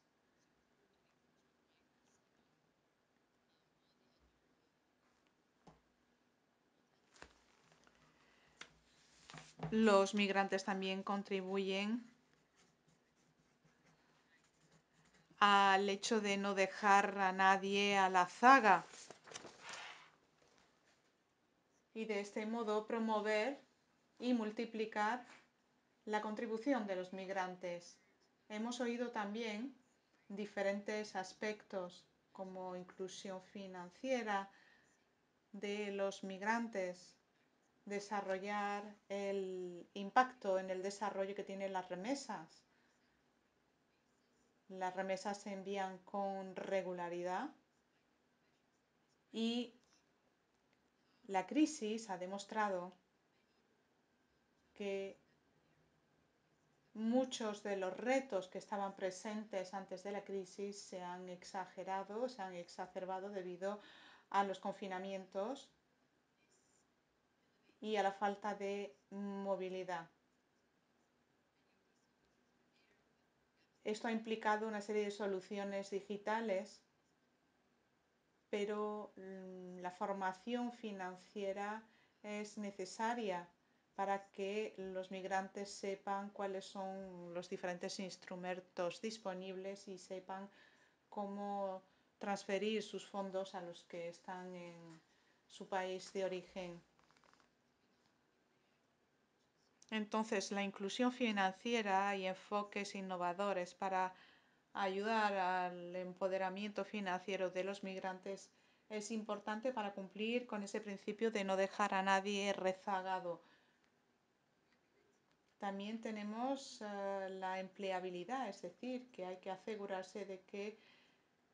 Los migrantes también contribuyen al hecho de no dejar a nadie a la zaga y de este modo promover y multiplicar la contribución de los migrantes. Hemos oído también diferentes aspectos como inclusión financiera de los migrantes, desarrollar el impacto en el desarrollo que tienen las remesas. Las remesas se envían con regularidad y la crisis ha demostrado que muchos de los retos que estaban presentes antes de la crisis se han exagerado, se han exacerbado debido a los confinamientos y a la falta de movilidad. Esto ha implicado una serie de soluciones digitales, pero mm, la formación financiera es necesaria para que los migrantes sepan cuáles son los diferentes instrumentos disponibles y sepan cómo transferir sus fondos a los que están en su país de origen. Entonces, la inclusión financiera y enfoques innovadores para ayudar al empoderamiento financiero de los migrantes es importante para cumplir con ese principio de no dejar a nadie rezagado. También tenemos uh, la empleabilidad, es decir, que hay que asegurarse de que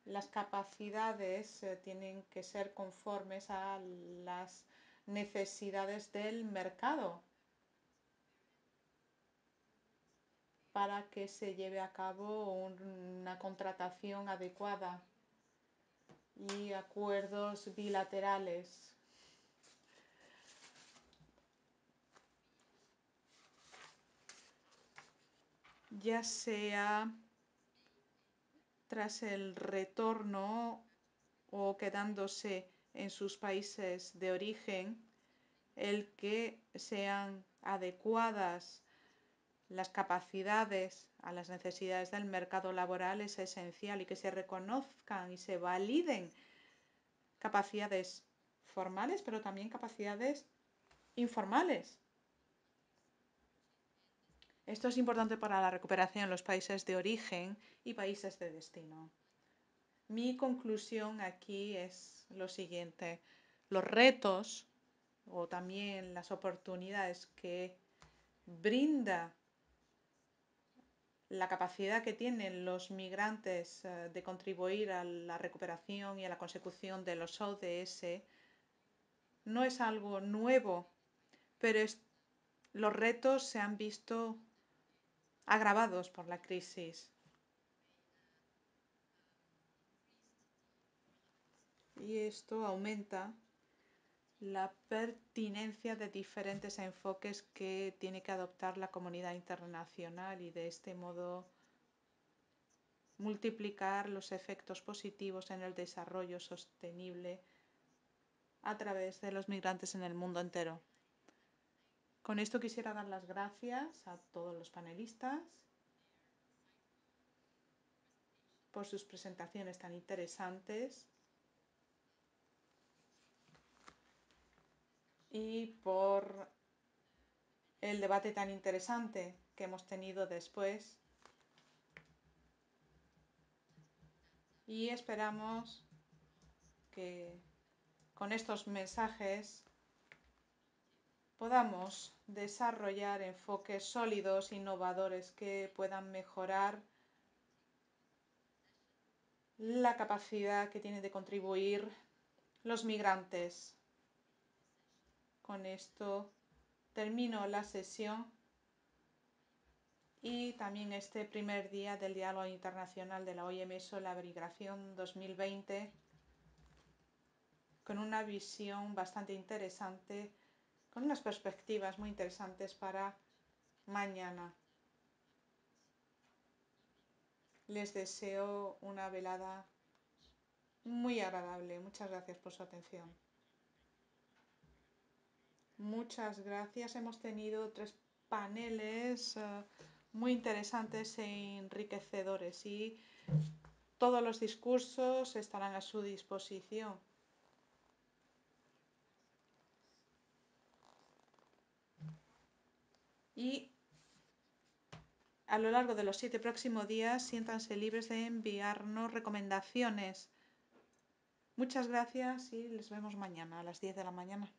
las capacidades uh, tienen que ser conformes a las necesidades del mercado para que se lleve a cabo una contratación adecuada y acuerdos bilaterales. Ya sea tras el retorno o quedándose en sus países de origen, el que sean adecuadas las capacidades a las necesidades del mercado laboral es esencial y que se reconozcan y se validen capacidades formales, pero también capacidades informales. Esto es importante para la recuperación en los países de origen y países de destino. Mi conclusión aquí es lo siguiente. Los retos o también las oportunidades que brinda la capacidad que tienen los migrantes eh, de contribuir a la recuperación y a la consecución de los ODS no es algo nuevo, pero los retos se han visto agravados por la crisis. Y esto aumenta la pertinencia de diferentes enfoques que tiene que adoptar la comunidad internacional y de este modo multiplicar los efectos positivos en el desarrollo sostenible a través de los migrantes en el mundo entero. Con esto quisiera dar las gracias a todos los panelistas por sus presentaciones tan interesantes y por el debate tan interesante que hemos tenido después. Y esperamos que con estos mensajes podamos desarrollar enfoques sólidos, innovadores que puedan mejorar la capacidad que tienen de contribuir los migrantes. Con esto termino la sesión y también este primer día del Diálogo Internacional de la OIM sobre la Migración 2020 con una visión bastante interesante, con unas perspectivas muy interesantes para mañana. Les deseo una velada muy agradable. Muchas gracias por su atención. Muchas gracias. Hemos tenido tres paneles uh, muy interesantes e enriquecedores y todos los discursos estarán a su disposición. Y a lo largo de los siete próximos días, siéntanse libres de enviarnos recomendaciones. Muchas gracias y les vemos mañana a las 10 de la mañana.